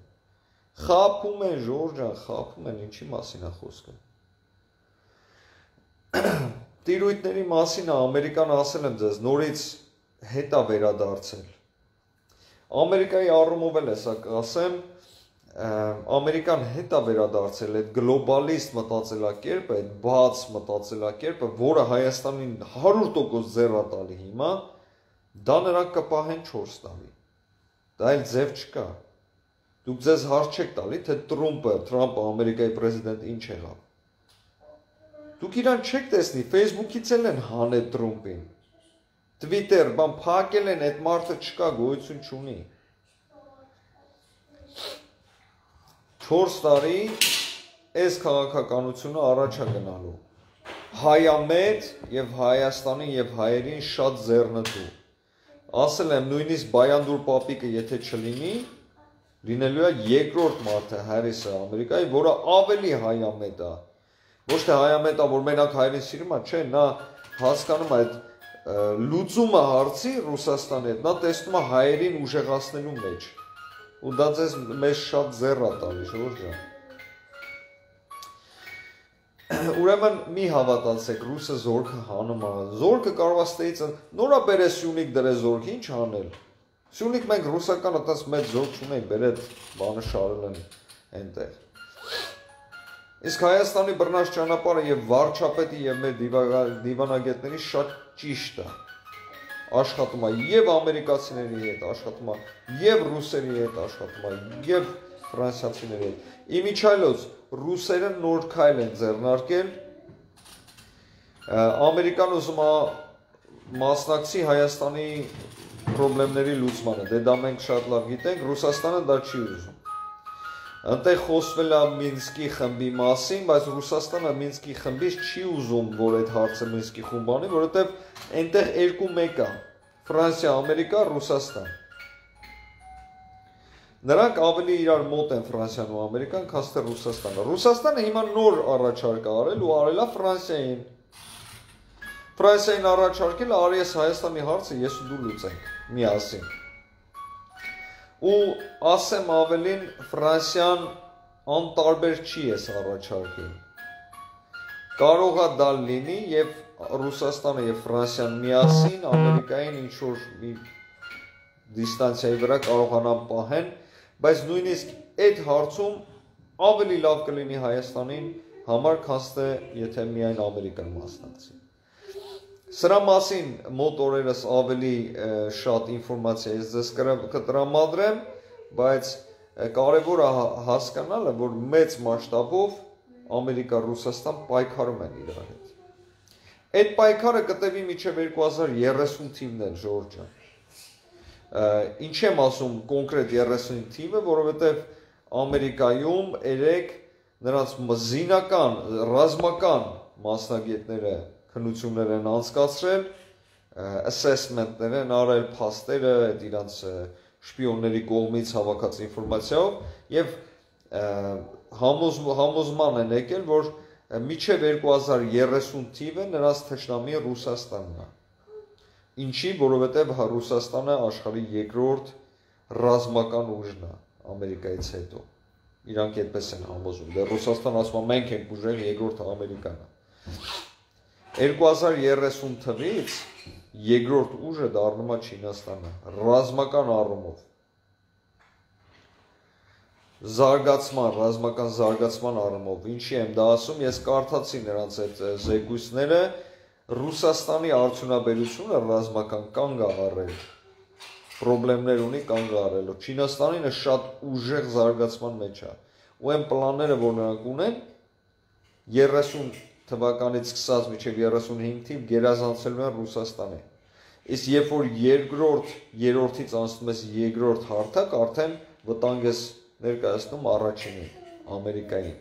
Խափում են Ժորժան, խափում են, ինչի մասին է խոսքը։ [clears throat] Տիրույթների մասին Ամերիկան ասել եմ ձեզ, նորից հետա վերադարձել։ Ամերիկայի առումով էլ էսա կասեմ, Ամերիկան հետա վերադարձել այդ գլոբալիստ մտածելակերպը, այդ բաց մտածելակերպը, որը Հայաստանին 100% ձեռա տալի հիմա, դա նրանք կպահեն 4 տարի։ Դա էլ ձև չկա։ Դուք ձեզ հարց չեք տալի, թե Տրումպը, Թրամպը Ամերիկայի պրեզիդենտ ինչ եղավ։ Դուք իրան չեք տեսնի, Facebook-ից էլ են հանել Տրումպին։ Twitter, բան փակել են, այդ մարդը չկա, գոյություն չունի։ 4 տարի այս քաղաքականությունը առաջ է գնալու։ Հայամետ եւ Հայաստանի եւ հայերին շատ ձեռնտու։ Ասել եմ նույնիսկ Բայանդուր պապիկը եթե չլինի, լինելու է երկրորդ մարդը Հարիսը Ամերիկայի, որը ավելի հայամետ է ոչ թե հայամետա, որ մենակ հայերին սիրում է, չէ, նա հասկանում է այդ լուծումը հարցի Ռուսաստանի հետ, նա տեսնում է հայերին ուժեղացնելու մեջ։ Ու դա ձեզ մեզ շատ ձեռ է տալիս, որ ջան։ Ուրեմն մի հավատացեք, ռուսը զորքը հանում է։ Զորքը կարող է ստեից նորա բերե Սյունիք դրե զորքը, ինչ անել։ Սյունիք մենք ռուսականը տես մեծ զորք չունենք, բերեց բանը շարել են այնտեղ։ Իսկ Հայաստանի բռնած ճանապարհը եւ վարչապետի եւ մեր դիվանագետների շատ ճիշտ է։ Աշխատում է եւ ամերիկացիների հետ, աշխատում է եւ ռուսերի հետ, աշխատում է եւ ֆրանսիացիների հետ։ Իմիջայլոց ռուսերը նոր քայլ են ձեռնարկել։ Ամերիկան ուզում է մասնակցի Հայաստանի խնդիրների լուծմանը։ Դե դա մենք շատ լավ գիտենք, Ռուսաստանը դա չի ուզում։ Անտեղ խոսվել է Մինսկի խմբի մասին, բայց Ռուսաստանը Մինսկի խմբից չի ուզում, որ այդ հարցը Մինսկի խումբ անի, որովհետև այնտեղ երկու մեկ է՝ Ֆրանսիա, Ամերիկա, Ռուսաստան։ Նրանք ավելի իրար մոտ են Ֆրանսիան ու Ամերիկան, քան թե Ռուսաստանը։ Ռուսաստանը հիմա նոր առաջարկ արել ու արելա Ֆրանսիային։ Ֆրանսիային առաջարկել արի ես Հայաստանի հարցը ես ու դու լուծենք միասին ու ասեմ ավելին Ֆրանսիան անտարբեր չի ես առաջարկել։ Կարող է դա լինի եւ Ռուսաստանը եւ Ֆրանսիան միասին Ամերիկային ինչ որ մի դիստանցիայի վրա կարողանան պահեն, բայց նույնիսկ այդ հարցում ավելի լավ կլինի Հայաստանին համար, քան թե եթե միայն Ամերիկան մասնակցի։ Սրա մասին մոտ օրերս ավելի շատ ինֆորմացիա ես ձեզ կտրամադրեմ, բայց կարևոր է հասկանալը, որ մեծ մասշտաբով Ամերիկա-Ռուսաստան պայքարում են իրար հետ։ Այդ պայքարը կտևի մինչև 2030 թիվն էլ, Ժորժ ջան։ Ինչ եմ ասում կոնկրետ 30 թիվը, որովհետև Ամերիկայում երեք նրանց մզինական, ռազմական մասնագետները քննություններ են անցկացրել, assessment-ներ են արել, փաստերը, այդ իրանց շպիոնների կողմից հավաքած ինֆորմացիայով եւ համոզ, համոզման են եկել, որ միջև 2030 թիվը նրանց թշնամի Ռուսաստանն է։ Ինչի, որովհետև Ռուսաստանը աշխարհի երկրորդ ռազմական ուժն է Ամերիկայից հետո։ Իրանք այդպես են համոզում։ Դե Ռուսաստան ասում է մենք ենք ուժեղ երկրորդը Ամերիկան է։ 2030 թվից երկրորդ ուժը դառնում է Չինաստանը ռազմական առումով զարգացման, ռազմական զարգացման առումով։ Ինչի եմ դա ասում, ես կարդացի նրանց այդ զեկույցները, Ռուսաստանի արդյունաբերությունը ռազմական կանգ առել խնդիրներ ունի կանգ առելով։ Չինաստանինը շատ ուժեղ զարգացման մեջ է։ Ու այն պլանները, որ նրանք ունեն 30 թվականից սկսած մինչև 35 թիվ գերազանցելու են Ռուսաստանի։ Իսկ երբ որ երկրորդ, երրորդից անցնում ես երկրորդ հարթակ, արդեն վտանգ ես ներկայացնում առաջինին, Ամերիկային։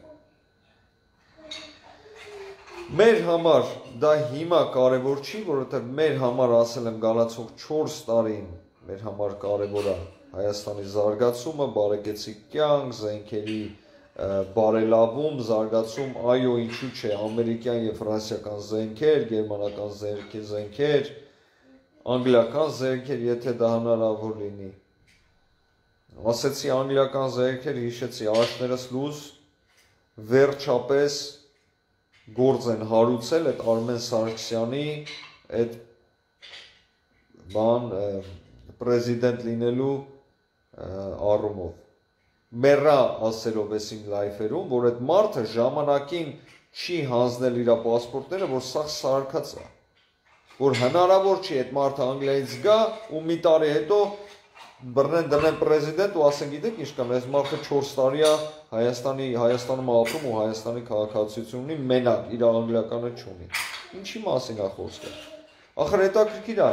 Մեր համար դա հիմա կարևոր չի, որովհետև մեր համար ասել եմ գալացող 4 տարին մեր համար կարևոր է Հայաստանի զարգացումը, բարեկեցիկ կյանք, զենքերի բարելավում, զարգացում, այո, ինչու՞ չէ, ամերիկյան եւ ֆրանսիական զենքեր, գերմանական զենքեր, զենքեր, անգլիական զենքեր, եթե դա հնարավոր լինի։ ասեցի անգլիական զերքեր, հիշեցի աշներս լուզ, վերջապես գործ են հարուցել այդ Արմեն Սարգսյանի այդ բան պրեզիդենտ լինելու առումով մեռա ասերով էսին լայֆերում, որ այդ մարդը ժամանակին չի հանձնել իր պասպորտները, որ սա սարկած է։ Որ հնարավոր չի այդ մարդը Անգլիայից գա ու մի տարի հետո բռնեն դնեն պրեզիդենտ ու ասեն գիտեք ինչ կամ այս մարդը 4 տարի է Հայաստանի Հայաստանում ապրում ու Հայաստանի քաղաքացիություն ունի, մենակ իր անգլիականը չունի։ Ինչի մասին է խոսքը։ Ախր հետաքրքիր է,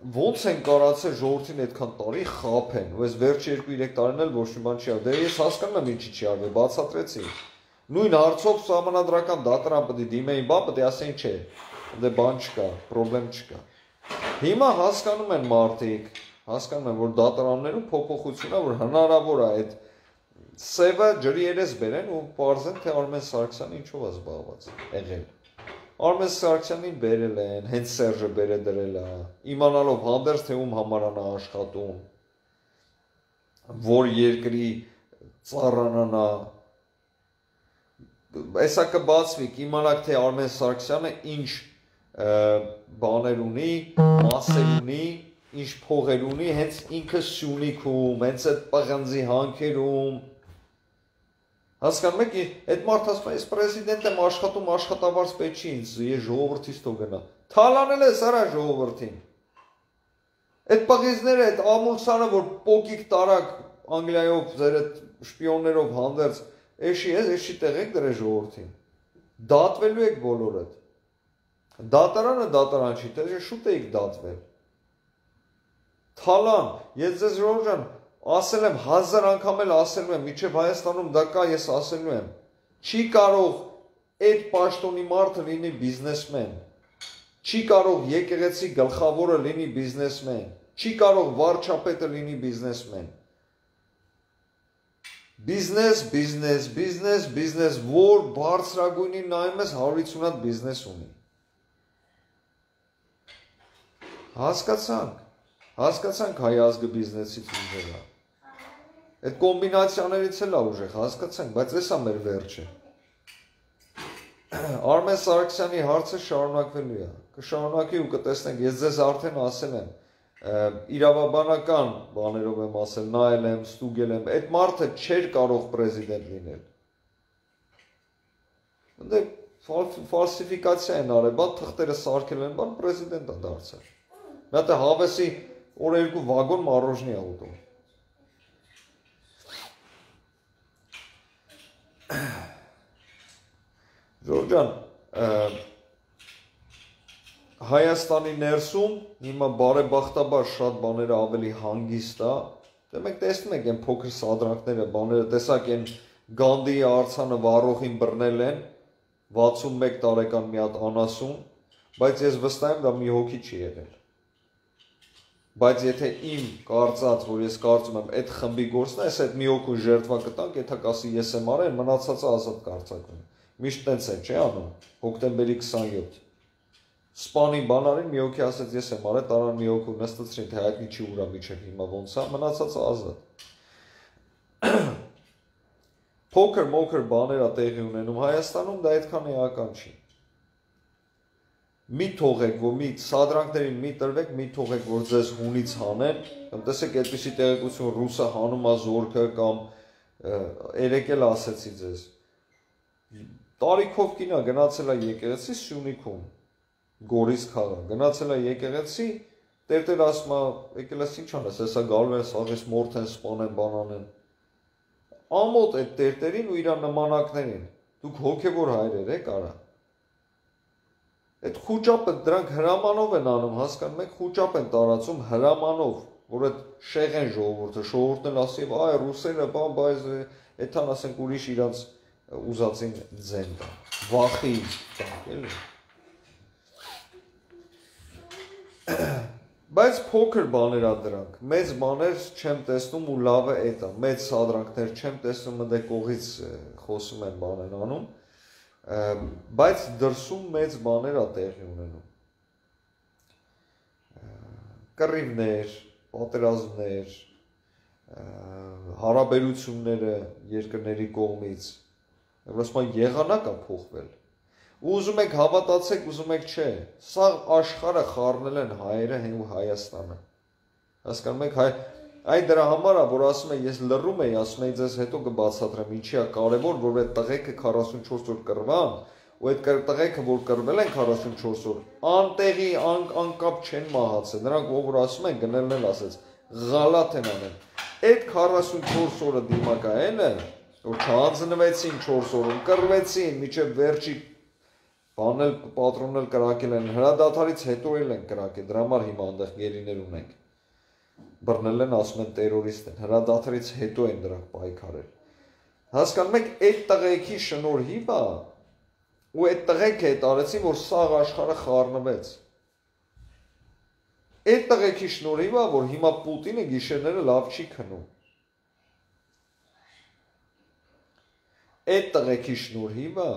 ոնց են կարացել ժողովրդին այդքան տարի խափեն, ու այս վերջի 2-3 տարին էլ ոչ մի բան չի արվել։ Դե ես հասկանում եմ ինչի չի արվել, բացատրեցի։ Նույն հարցով սահմանադրական դատարան պետք է դիմեին, բա պետք է ասեին չէ, դե բան չկա, խնդրեմ չկա։ Հիմա հասկանում են մարդիկ, հասկանում են, որ դատարաններում փոփոխություն է, որ հնարավոր է այդ սևը ջրի երես բերեն ու parzեն թե Արմեն Սարգսյանը ինչով է զբաղված եղել։ Արմեն Սարգսյանին բերել են, հենց Սերժը բերել դրել է, իմանալով հանդերձ թե ում համարանա աշխատում, որ երկրի ծառանանա Այսա կբացվի, կիմանաք թե Արմեն Սարգսյանը ինչ բաներ ունի, մասեր ունի, ինչ փողեր ունի, հենց ինքը Սյունիքում, հենց այդ պղնձի հանքերում Հասկանում եք, այդ մարդը ասում է, ես պրեզիդենտ եմ աշխատում, աշխատավարձ պետք չի ինձ, ես ժողովրդից թող գնա։ Թալանել է սարա ժողովրդին։ Այդ պղիզները, այդ ամուսանը, որ պոկիկ տարակ Անգլիայով ձեր այդ շպիոններով հանդերձ, էշի ես, էշի տեղ եք դրե ժողովրդին։ Դատվելու եք բոլորդ։ Դատարանը դատարան չի, դե շուտ էիք դատվել։ Թալան, ես ձեզ ժողովուրդ ջան, ասել եմ հազար անգամ էլ ասել եմ, միջև Հայաստանում դա կա, ես ասելու եմ։ Չի կարող այդ պաշտոնի մարդը լինի բիզնեսմեն։ Չի կարող եկեղեցի գլխավորը լինի բիզնեսմեն։ Չի կարող վարչապետը լինի բիզնեսմեն։ Բիզնես, բիզնես, բիզնես, բիզնես, որ բարձրագույնին նայում ես 150 հատ բիզնես ունի։ Հասկացանք։ Հասկացանք հայ ազգը բիզնեսից ուժեղ է։ Այդ կոմբինացիաներից էլ է ուժեղ, հասկացանք, բայց էսա մեր վերջը։ [clears throat] Արմեն Սարգսյանի հարցը շարունակվելու է։ Կշարունակի ու կտեսնենք, ես ձեզ արդեն ասել եմ, իրավաբանական բաներով եմ ասել, նայել եմ, ստուգել եմ, այդ մարդը չէր կարող պրեզիդենտ լինել։ Դե ֆալսիֆիկացիա են արել, բան թղթերը սարքել են, բան պրեզիդենտ է դարձել։ Մի հատ հավեսի օր երկու վագոն մարոժնի ա ուտում։ Ժորժան, Հայաստանի ներսում հիմա բարեբախտաբար շատ բաները ավելի հանգիստ է։ Դե մենք տեսնում ենք այն փոքր սադրանքները, բաները, տեսակ այն Գանդիի արցանը վառողին բռնել են 61 տարեկան մի հատ անասուն, բայց ես վստահ եմ դա մի հոգի չի եղել բայց եթե իմ կարծած, որ ես կարծում եմ, այդ խմբի գործն է, ես այդ մի օքու ժերտվա կտանք, եթե կասի ես եմ արել, մնացածը ազատ կարծակում։ Միշտ տենց է, չէ՞ անում։ Հոկտեմբերի 27 Սպանի բանարին մի օքի ասեց ես եմ արել, տարան մի օքու նստեցրին, թե հայտնի չի ուրա միջև հիմա ոնց է, մնացածը ազատ։ Փոքր մոքր բաներ է տեղի ունենում Հայաստանում, դա այդքան էական չի մի թողեք, որ մի սադրանքներին մի տրվեք, մի թողեք, որ ձեզ հունից հանեն, կամ տեսեք այդպիսի տեղեկություն ռուսը հանում է զորքը կամ երեք էլ ասեցի ձեզ։ Տարիքով կինա գնացել է եկեղեցի Սյունիքում, Գորիս քաղաք, գնացել է եկեղեցի, տերտեր ասում է, եկել ես ինչ անես, հեսա գալու ես, աղես մորթ են սպանեն, բանանեն։ Ամոթ այդ տերտերին ու իր նմանակներին։ Դուք հոգևոր հայրեր եք արա։ Այդ խոճապը դրանք հրամանով են անում, հասկանում եք, խոճապ են տարածում հրամանով, որ այդ շեղեն ժողովուրդը, ժողովուրդն էլ ասի, այ ռուսերը բան, բայց այդքան ասենք ուրիշ իրանց ուզածին ձեն դա։ Վախի, էլի։ [clears throat] Բայց փոքր բաներ ա դրանք։ Մեծ բաներ չեմ տեսնում ու լավը է դա։ Մեծ սադրանքներ չեմ տեսնում, այնտեղ կողից խոսում են բան են անում բայց դրսում մեծ բաներ ա տեղի ունենում կռիվներ, պատերազմներ, հարաբերությունները երկրների կողմից են եղանակ է փոխվել ու ուզում եք հավատացեք ուզում եք չէ սա աշխարհը խառնել են հայերը ու Հայաստանը հասկանում եք հայ Այդ դրա համար է, որ ասում եմ, ես լռում եի, ասում եի ձեզ հետո կբացատրեմ, ինչի է կարևոր, որ այդ տղեկը 44 օր կրվան, ու այդ տղեկը, որ կրվել են 44 օր, անտեղի ան, անկապ չեն մահացել։ Նրանք ով որ ասում են, գնելն էլ ասեց, ղալատ են անել։ Այդ 44 օրը դիմակայելը, որ չանձնվեցին 4 օրում, կռվեցին, միջև վերջի բանել պատրոնել կրակել են հրադադարից հետո էլ են կրակել դրա համար հիմա այնտեղ գերիներ ունենք բռնել են ասում են terrorist են հրադադարից հետո են դրանք պայքարել հասկանում եք այդ տղեկի շնորհիվ է ու այդ տղեկը այդ արեցին, որ սաղ աշխարհը խառնվեց։ Այդ տղեկի շնորհիվ է, որ հիմա Պուտինը գիշերները լավ չի քնում։ Այդ տղեկի շնորհիվ է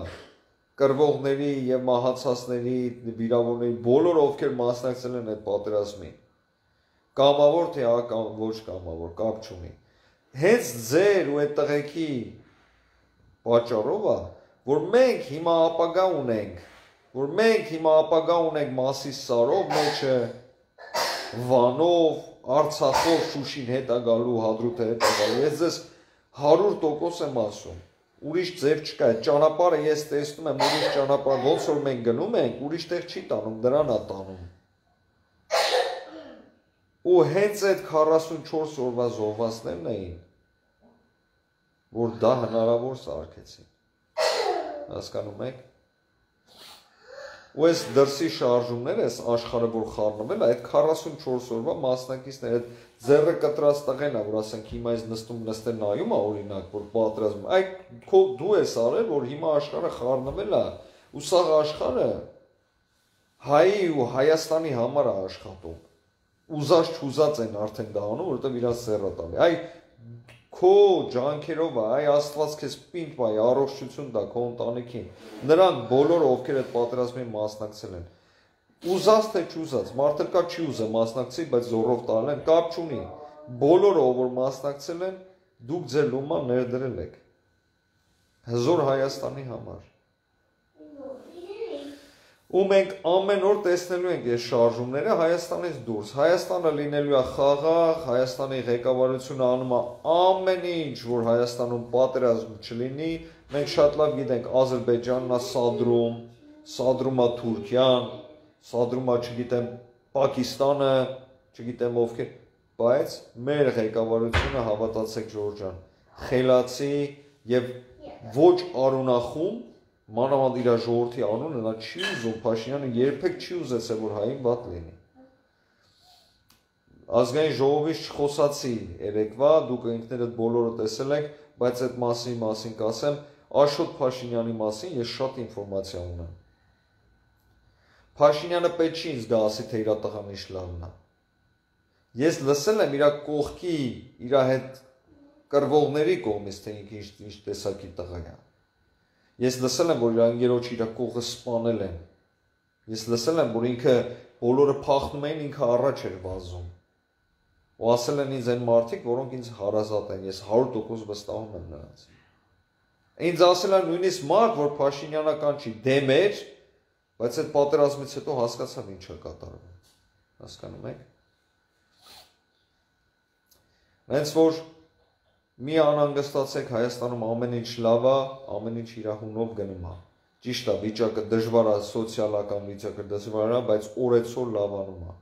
կրվողների եւ մահացածների, վիրավորների բոլոր ովքեր մասնակցել են այդ պատերազմին։ Կամավոր թե ակամ ոչ կամավոր, կապ չունի։ Հենց ձեր ու այդ տղեկի պատճառով է, որ մենք հիմա ապագա ունենք, որ մենք հիմա ապագա ունենք Մասիս Սարով մեջը, Վանով, Արցախով, Շուշին հետ է գալու, Հադրութը հետ է գալու։ Ես ձեզ 100% եմ ասում։ Ուրիշ ձև չկա։ Այդ ճանապարհը ես տեսնում եմ, ուրիշ ճանապարհ ոնց որ մենք գնում ենք, ուրիշ տեղ չի տանում, դրան է տանում։ Ու հենց այդ 44 օրվա զոհվածներն էին, որ դա հնարավոր սարքեցին հասկանում եք ու այս դրսի շարժումները, այս աշխարհը որ խառնվել է, այդ 44 օրվա մասնակիցները այդ ձեռը կտրած տղեն է, որ ասենք հիմա այս նստում նստել նայում է օրինակ, որ պատրաստում։ Այ քո դու ես արել, որ հիմա աշխարհը խառնվել է, ու սա աշխարհը հայի ու Հայաստանի համար է աշխատում։ Ուզած չուզած են արդեն դա անում, որովհետև իրաց սեռը տալի։ Այ քո ջանքերով է, այ Աստված քեզ պինդ բայ առողջություն տա քո ընտանիքին։ Նրանք բոլորը ովքեր այդ պատերազմին մասնակցել են։ Ուզած թե չուզած, մարդը կա չի ուզը մասնակցի, բայց զորով տալն են, կապ չունի։ Բոլորը ով որ մասնակցել են, դուք ձեր լոման ներդրել եք։ Հզոր Հայաստանի համար ու մենք ամեն օր տեսնելու ենք այս շարժումները Հայաստանից դուրս։ Հայաստանը լինելու է խաղաղ, Հայաստանի ղեկավարությունը անում է ամեն ինչ, որ Հայաստանում պատերազմ չլինի։ Մենք շատ լավ գիտենք Ադրբեջանն է սադրում, սադրում է Թուրքիան, սադրում է, չգիտեմ, Պակիստանը, չգիտեմ ովքեր, բայց մեր ղեկավարությունը հավատացեք Ժորժան, խելացի եւ ոչ արունախում մանավանդ իր ժողովրդի անունը նա չի ուզում Փաշինյանը երբեք չի ուզեցել որ հային վատ լինի ազգային ժողովից չխոսացի երեկվա դուք ինքներդ բոլորը տեսել եք բայց այդ մասի մասին կասեմ Աշոտ Փաշինյանի մասին ես շատ ինֆորմացիա ունեմ Փաշինյանը պետք չի ինձ գա ասի թե իր տղան ինչ լավն է ես լսել եմ իր կողքի իր հետ կրվողների կողմից թե ինքը ինչ տեսակի տղա է Ես լսել եմ, որ իր անգերոջ իր կողը սպանել են։ Ես լսել եմ, որ ինքը բոլորը փախնում էին, ինքը առաջ էր վազում։ Ու ասել են ինձ այն մարդիկ, որոնք ինձ հարազատ են, ես 100% վստահում եմ նրանց։ Ինձ ասել են նույնիսկ մարդ, որ Փաշինյանական չի, դեմ էր, բայց այդ պատերազմից հետո հասկացավ ինչ է կատարվում։ Հասկանում եք։ Հենց որ Մի անհանգստացեք, Հայաստանում ամեն ինչ լավ է, ամեն ինչ իր հունով գնում է։ Ճիշտ է, վիճակը դժվար է, սոցիալական վիճակը դժվար է, բայց օրեցօր լավանում է։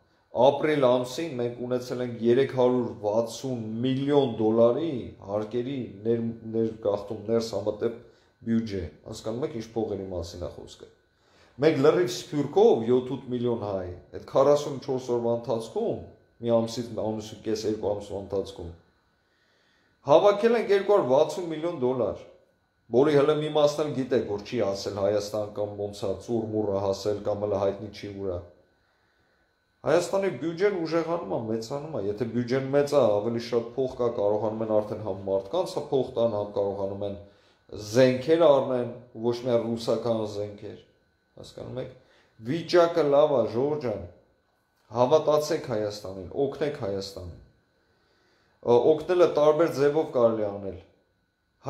Ապրիլ ամսին մենք ունեցել ենք 360 միլիոն դոլարի հարկերի ներ ներգաղթում ներս համատեպ բյուջե։ Հասկանում եք ինչ փողերի մասին է խոսքը։ Մենք լրիվ սփյուռքով 7-8 միլիոն հայ, այդ 44 օրվա ընթացքում, մի ամսից ամսու կես երկու ամսվա ընթացքում Հավաքել են 260 միլիոն դոլար, որի հələ մի մասն էլ գիտեք, որ չի հասել Հայաստան կամ ոնց է ծուրմուրը հասել կամ հələ հայտնի չի ուրա։ Հայաստանի բյուջեն ուժեղանում է, մեծանում է։ Եթե բյուջեն մեծ է, ավելի շատ փող կա, կարողանում են արդեն համ մարդկանց փող տան, համ կարողանում են զենքեր առնեն, ոչ միայն ռուսական զենքեր։ Հասկանում եք։ Վիճակը լավ է, Ժորժ ջան։ Հավատացեք Հայաստանին, օգնեք Հայաստանին։ օգնելը տարբեր ձևով կարելի անել։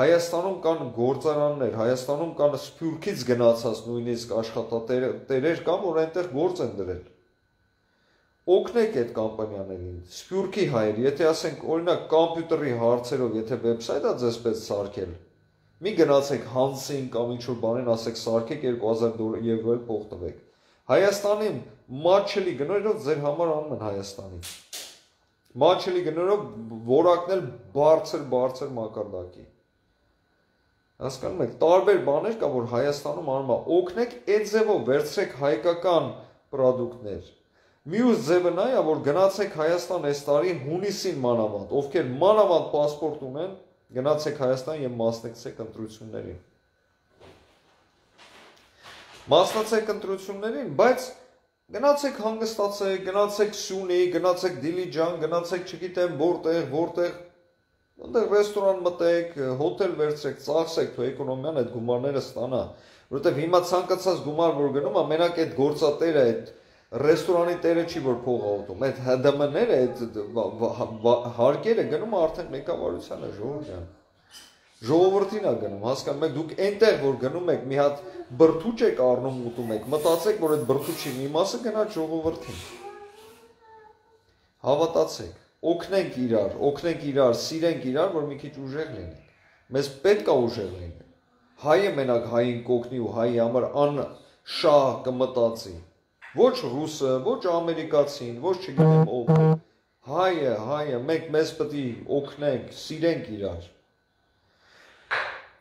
Հայաստանում կան գործարաններ, Հայաստանում կան սփյուռքից գնացած նույնիսկ աշխատատերեր կան, որ այնտեղ գործ են դրել օգնեք այդ կամպանիաներին։ Սփյուռքի հայր, եթե ասենք օրինակ համբյուտերի հարցերով, եթե վեբսայթ է ձեզ պես սարքել, մի գնացեք Հանսին կամ ինչ որ բանին ասեք սարքեք 2000 եվրո փող տվեք։ Հայաստանի մաչելի գներով ձեր համար անում են Հայաստանի։ Մաչելի գներով որակնել բարձր բարձր մակարդակի։ Հասկանում եք, տարբեր բաներ կա, որ Հայաստանում անում է։ Օգնեք այդ ձևով վերցրեք հայկական ապրանքներ Մյուս ձևը նա է, որ գնացեք Հայաստան այս տարի հունիսին մանավանդ, ովքեր մանավանդ паспорт ունեն, գնացեք Հայաստան եւ մասնակցեք ընտրություններին։ Մասնակցեք ընտրություններին, բայց գնացեք հանգստացեք, գնացեք Սյունի, գնացեք Դիլիջան, գնացեք չգիտեմ որտեղ, որտեղ Այնտեղ ռեստորան մտեք, հոթել վերցրեք, ծախսեք, թող էկոնոմիան այդ գումարները ստանա, որովհետև հիմա ցանկացած գումար որ գնում է, մենակ այդ գործատերը այդ ռեստորանի տերը չի որ փող ուտում։ Այդ ՀԴՄ-ները, այդ հարկերը գնում արդեն մեկավարությանը ժողովրդյան։ Ժողովրդին է գնում, հասկանում եք, դուք այնտեղ որ գնում եք, մի հատ բրթուճ եք առնում ուտում եք, մտածեք, որ այդ բրթուճի մի մասը գնա ժողովրդին։ Հավատացեք, օգնենք իրար, օգնենք իրար, սիրենք իրար, որ մի քիչ ուժեղ լինենք։ Մեզ պետք է ուժեղ լինել։ Հայը մենակ հային կօգնի ու հայի համար ան շահ կմտածի Ոչ ռուսը, ոչ ամերիկացին, ոչ չգիտեմ ով։ Հայը, հայը, մենք մեզ պետք է օգնենք, սիրենք իրար։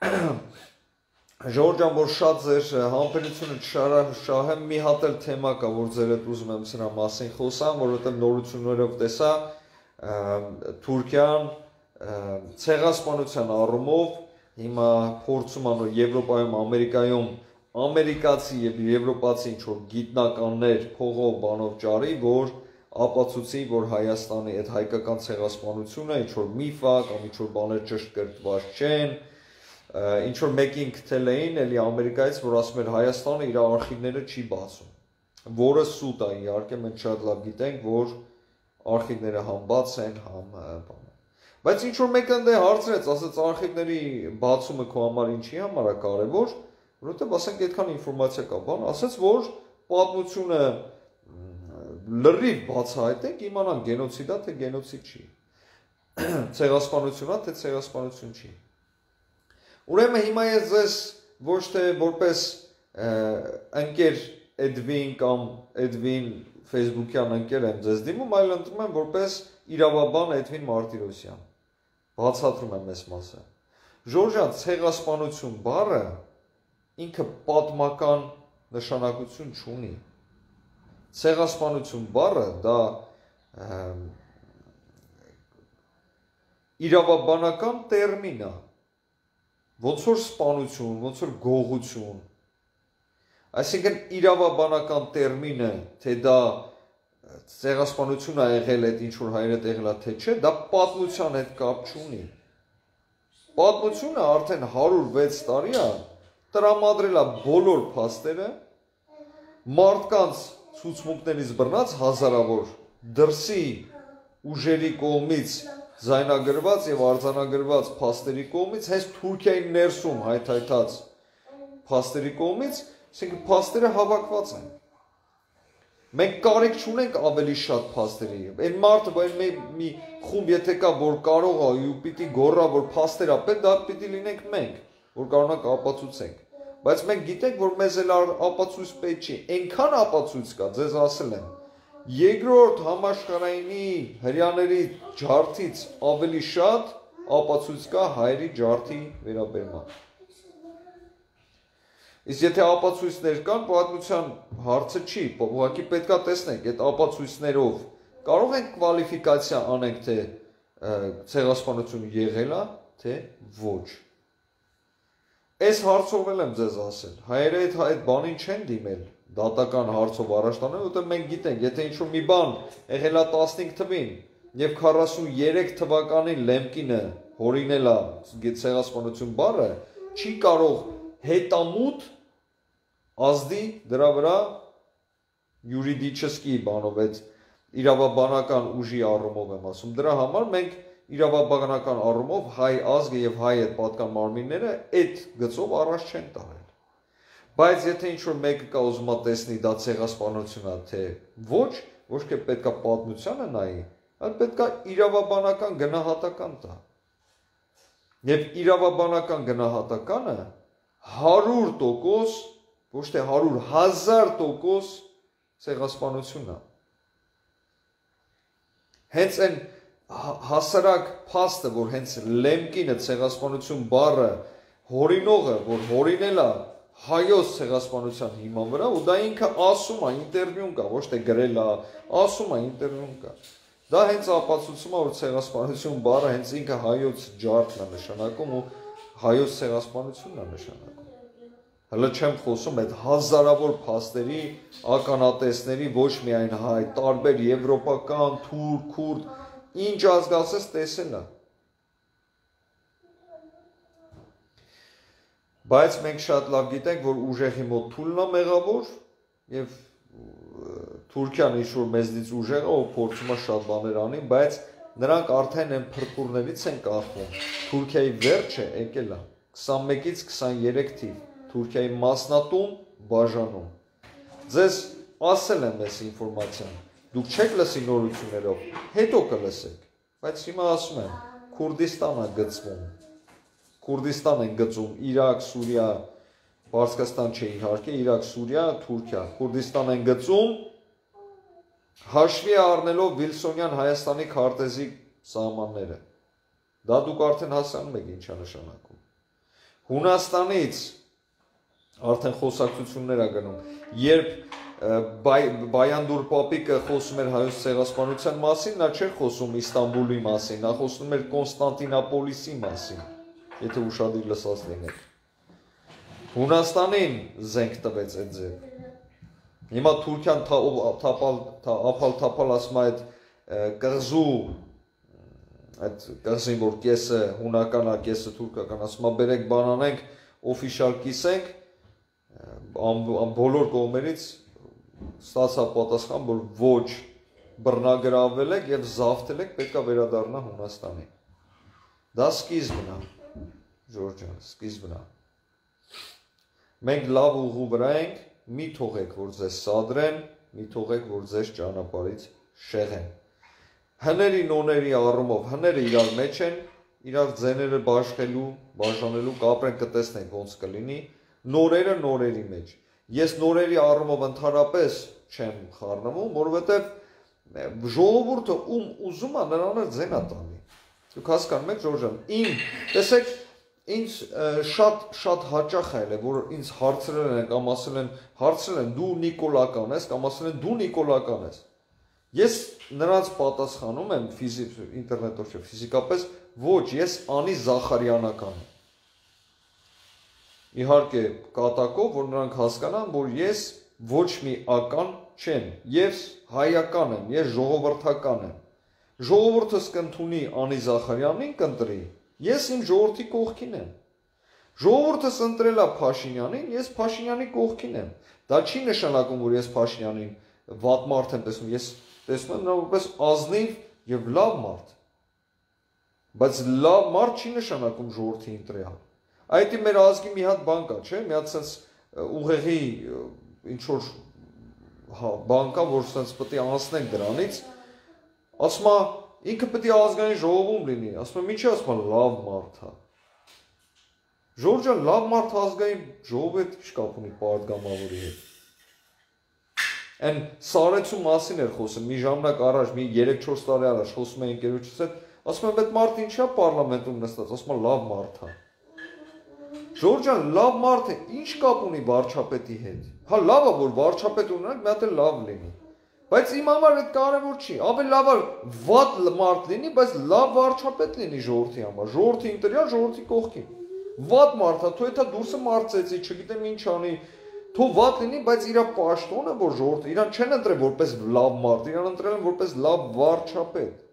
Ժորժան, որ շատ ձեր համբերությունը չշահեմ, մի հատ էլ թեմա կա, որ ձեր հետ ուզում եմ սրա մասին խոսամ, որովհետև նորություններով տեսա Թուրքիան ցեղասպանության առումով հիմա փորձում ան Եվրոպայում, Ամերիկայում ամերիկացի եւ եվրոպացի ինչ որ գիտնականներ փողով բանով ճարի, որ ապացուցի, որ Հայաստանի այդ հայկական ցեղասպանությունը ինչ որ միֆ է կամ ինչ որ բաներ ճշգրտված չեն, ինչ որ մեկին գտել էին էլի Ամերիկայից, որ ասում էր Հայաստանը իր արխիվները չի բացում, որը սուտ է իհարկե մենք շատ լավ գիտենք, որ արխիվները համ բաց են, համ բան Բայց ինչ որ մեկը դե հարցրեց, ասաց արխիվների բացումը քո համար ինչի համար է կարևոր, որովհետև ասենք այդքան ինֆորմացիա կա, բան, ասաց որ պատմությունը լրիվ բացահայտենք, իմանանք գենոցիդա թե գենոցիդ չի։ [clears throat] Ցեղասպանությունա թե ցեղասպանություն չի։ Ուրեմն հիմա ես ձեզ ոչ թե որպես ընկեր Էդվին կամ Էդվին Facebook-յան ընկեր եմ ձեզ դիմում, այլ ընտրում եմ որպես իրավաբան Էդվին Մարտիրոսյան։ Բացատրում եմ այս մասը։ Ժորժան ցեղասպանություն բառը ինքը պատմական նշանակություն չունի։ Ցեղասպանություն բառը դա իրավաբանական տերմին է։ Ոնց որ սպանություն, ոնց որ գողություն։ Այսինքն իրավաբանական տերմինը, թե դա ցեղասպանություն է եղել այդ ինչ որ հայրը եղել է թե չէ, դա պատմության հետ կապ չունի։ Պատմությունը արդեն 106 տարի է տրամադրել է բոլոր փաստերը մարդկանց ցուցմունքներից բռնած հազարավոր դրսի ուժերի կողմից զայնագրված եւ արձանագրված փաստերի կողմից հենց Թուրքիայի ներսում հայթայթած փաստերի կողմից, ասենք փաստերը հավաքված են։ Մենք կարիք չունենք ավելի շատ փաստերի։ Այն մարդը, բայց մի, մի խումբ եթե կա, որ կարող է ու պիտի գոռա, որ փաստեր ապե, դա պիտի լինենք մենք որ կարողանանք ապացուցենք։ Բայց մենք գիտենք, որ մեզ էլ ապացույց պետք չի։ Այնքան ապացույց կա, ձեզ ասել եմ երկրորդ համաշխարհայինի հрьяաների ջարդից ավելի շատ ապացույց կա հայերի ջարդի վերաբերման։ Իսկ եթե ապացույցներ կան, պատմության հարցը չի, ուղղակի պետքա տեսնենք այդ ապացույցներով կարող ենք կվալիֆիկացիա անենք թե ցեղասպանությունը եղել է, թե ոչ։ Այս հարցով եմ ձեզ ասել, հայերը այդ այդ բանին չեն դիմել, դատական հարցով առաջ տանել, որտեղ մենք գիտենք, եթե ինչ-որ մի բան եղել է 15 թվին եւ 43 թվականին Լեմկինը հորինել է ցեղասպանություն բառը, չի կարող հետամուտ ազդի դրա վրա յուրիդիչեսկի բանով այդ իրավաբանական ուժի առումով եմ ասում։ Դրա համար մենք իրավաբանական առումով հայ ազգը եւ հայ այդ պատկան մարմինները այդ գծով առաջ չեն տարել։ Բայց եթե ինչ որ մեկը կա ուզում է տեսնի դա ցեղասպանություն է թե ոչ, ոչ թե պետքա պատմությանը նայի, այլ պետքա իրավաբանական գնահատական տա։ Եվ իրավաբանական գնահատականը 100% ոչ թե 100 1000% ցեղասպանությունն է։ Հենց այն հասարակ փաստը, որ հենց Լեմկինը ցեղասպանություն բառը հորինողը, որ հորինել է հայոց ցեղասպանության հիման վրա ու դա ինքը ասում է ինտերվյուն կա, ոչ թե գրել է, ասում է ինտերվյուն կա։ Դա հենց ապացուցում է, որ ցեղասպանություն բառը հենց ինքը հայոց ջարդն է նշանակում ու հայոց ցեղասպանությունն է նշանակում։ Հələ չեմ խոսում այդ հազարավոր փաստերի, ականատեսների ոչ միայն հայ, տարբեր եվրոպական, թուրք, քուրդ, ինչ ազգացես տեսել է։ Բայց մենք շատ լավ գիտենք, որ ուժեղի մոտ թուլն է մեղավոր եւ Թուրքիան ինչ որ մեզնից ուժեղ է, ով փորձում է շատ բաներ անի, բայց նրանք արդեն այն փրփուրներից են կախվում։ Թուրքիայի վերջը եկել է 21-ից 23 թիվ Թուրքիայի մասնատում բաժանում։ Ձեզ ասել եմ այս ինֆորմացիան։ Դուք չեք լսի նորություններով, հետո կլսեք։ Բայց հիմա ասում եմ, Քուրդիստանը գծվում։ Քուրդիստան են գծում Իրաք, Սուրիա, Պարսկաստան չէ իհարկե, Իրաք, Սուրիա, Թուրքիա։ Քուրդիստան են գծում հաշվի առնելով Վիլսոնյան Հայաստանի քարտեզի սահմանները։ Դա դուք արդեն հասկանում եք ինչա նշանակում։ Հունաստանից արդեն խոսակցություններ ա գնում։ Երբ Բայանդուր Պապիկը խոսում էր հայոց ցեղասպանության մասին, նա չէր խոսում Իստանբուլի մասին, նա խոսում էր Կոնստանտինապոլիսի մասին, եթե ուշադիր լսած լինեք։ Հունաստանին զենք տվեց այդ ձև։ Հիմա Թուրքիան թափալ թափալ թափալ ասում է այդ կղզու այդ կղզին որ կեսը հունական է, կեսը թուրքական, ասում է բերեք բանանենք, օֆիշալ կիսենք, բոլոր կողմերից ստացա պատասխան, որ ոչ բռնագրավել եք եւ զավթել եք, պետքա վերադառնա Հունաստանին։ Դա սկիզբն է։ Ժորժան, սկիզբն է։ Մենք լավ ուղու վրա ենք, մի թողեք, որ ձեզ սադրեն, մի թողեք, որ ձեզ ճանապարից շեղեն։ Հների նոների առումով, հները իրար մեջ են, իրար ձեները բաշխելու, բաժանելու, կապրեն կտեսնենք ոնց կլինի, նորերը նորերի մեջ։ Ես նորերի առումով ընդհանրապես չեմ խառնվում, որովհետև ժողովուրդը ում ուզում է նրանը ձենա տանի։ Դուք հասկանում եք, Ժորժան, իմ, տեսեք, ինձ շատ շատ հաճախ է, որ ինձ հարցրել են կամ ասել են, հարցրել են դու Նիկոլական ես կամ ասել են դու Նիկոլական ես։ Ես նրանց պատասխանում եմ ֆիզիկ ինտերնետով չէ, ֆիզիկապես ոչ, ես Անի Զախարյանական եմ իհարկե կատակով, որ նրանք հասկանան, որ ես ոչ մի ական չեմ, ես հայական եմ, ես ժողովրդական եմ։ Ժողովուրդը կընթունի Անի Զախարյանին կընտրի, ես իմ ժողովրդի կողքին եմ։ Ժողովուրդը ընտրել է Փաշինյանին, ես Փաշինյանի կողքին եմ։ Դա չի նշանակում, որ ես Փաշինյանին վատ մարդ եմ տեսնում, ես տեսնում եմ նա որպես ազնիվ եւ լավ մարդ։ Բայց լավ մարդ չի նշանակում ժողովրդի ընտրյալ։ Այդ մեր ազգի մի հատ բան կա, չէ՞, մի հատ sense ուղեղի ինչ որ հա բան կա, որ sense պետք է անցնենք դրանից։ Ասում է ինքը պետք է ազգային ժողովում լինի, ասում է ինչի ասում լավ մարդ է։ Ժորժը լավ մարդ ազգային ժողովի հետ ինչ կապ ունի պատգամավորի հետ։ Այն սարեցու մասին էր խոսում մի ժամանակ առաջ, մի 3-4 տարի առաջ խոսում էին ընկերոջս հետ, ասում եմ այդ մարդ ինչա պարլամենտում նստած, ասում է լավ մարդ է։ Ժորժան լավ մարդ է, ինչ կապ ունի վարչապետի հետ։ Հա լավ է որ վարչապետ ունենանք, մի հատ էլ լավ լինի։ Բայց իմ համար այդ կարևոր չի։ Ավելի լավ է վատ մարդ լինի, բայց լավ վարչապետ լինի ժողովրդի համար։ Ժողովրդի ինտերիալ, ժողովրդի կողքին։ Վատ մարդ է, թո դա դուրսը մարծեցի, չգիտեմ ինչ անի, թո վատ լինի, բայց իր պաշտոնը որ ժողովրդը, իրան չեն ընտրել որպես լավ մարդ, իրան ընտրել են որպես լավ վարչապետ։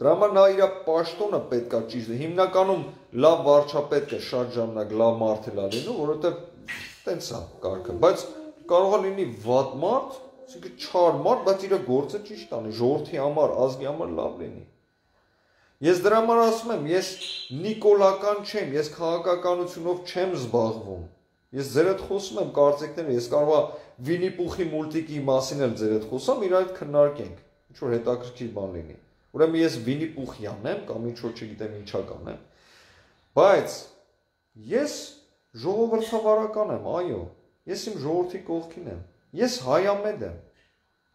Դրա համար նա իր պաշտոնը պետքա ճիշտ։ Հիմնականում լավ վարչապետը շատ ժամանակ լավ մարդ է լինում, որովհետև տենց է կարգը, բայց կարող է լինի վատ մարդ, Այսինքն չար մարդ, բայց իր գործը ճիշտ անի, ժողովրդի համար, ազգի համար լավ լինի։ Ես դրա համար ասում եմ, ես նիկոլական չեմ, ես քաղաքականությունով չեմ զբաղվում։ Ես ձեր հետ խոսում եմ կարծիքները, ես կարող եմ Վինի Պուխի մուլտիկի մասին էլ ձեր հետ խոսամ, իր այդ քննարկենք։ Ինչ որ հետաքրքիր բան լինի։ Ուրեմն ես Վինի Պուխյան եմ կամ ինչ որ չգիտեմ ինչա կանեմ։ Բայց ես ժողովրդավարական եմ, այո։ Ես իմ ժողովրդի կողքին եմ։ Ես հայամետ եմ։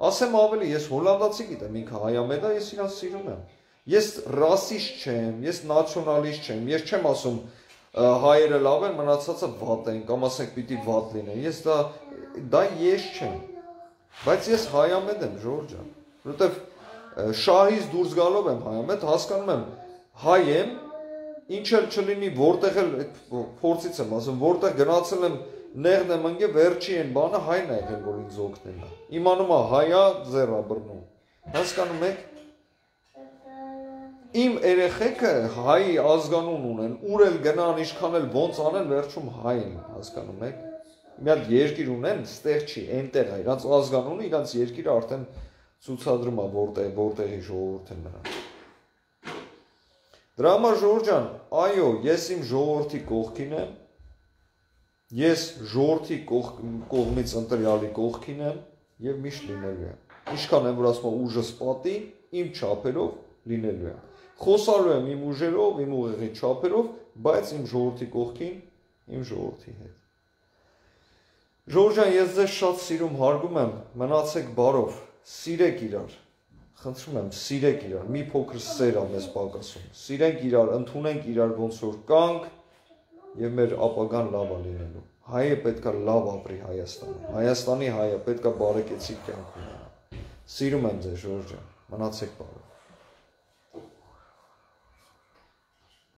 Ասեմ ավելի, ես հոլանդացի գիտեմ, ինքը հայամետ է, ես իրան սիրում եմ։ Ես ռասիստ չեմ, ես նացիոնալիստ չեմ, ես չեմ ասում հայերը լավ են, մնացածը վատ են, կամ ասենք պիտի վատ լինեն։ Ես դա դա ես չեմ։ Բայց ես հայամետ եմ, Ժորժ ջան, որովհետև շահից դուրս գալով եմ հայամետ, հասկանում եմ, հայ եմ, ինչ էլ չլինի, որտեղ էլ փորձից եմ ասում, որտեղ գնացել եմ նեղն եմ ընկե վերջի են բանը հայն է եղել որ ինձ օգնել է իմանում է հայա ձերա բռնում հասկանում եք? Իմ երեխեքը հայի ազգանուն ունեն ուր էլ գնան ինչքան էլ ոնց անեն վերջում հայ են հասկանում եք մի հատ երկիր ունեն ստեղ չի այնտեղ է իրանց ազգանունը իրանց երկիրը արդեն ցուցադրում է որտեղ որտեղի ժողովուրդ են նրանք Դրա համար Ժորժ ջան, այո, ես իմ ժողովրդի կողքին եմ, Ես ժողովրդի կողմից ընտրյալի կողքին եմ եւ միշտ լինելու եմ։ Ինչքան եմ որ ասում ուժս պատի, իմ չափերով լինելու եմ։ Խոսալու եմ իմ ուժերով, իմ ուղեղի չափերով, բայց իմ ժողովրդի կողքին, իմ ժողովրդի հետ։ Ժորժան, ես ձեզ շատ սիրում, հարգում եմ, մնացեք բարով, սիրեք իրար։ Խնդրում եմ, սիրեք իրար, մի փոքր սեր ա մեզ պակասում։ Սիրենք իրար, ընդունենք իրար ոնց որ կանք, եւ մեր ապագան լավ է լինելու։ Հայը պետքա լավ ապրի Հայաստանում։ Հայաստանի հայը պետքա բարեկեցիկ կյանք ունենա։ Սիրում եմ ձեզ, Ժորժ ջան։ Մնացեք բարով։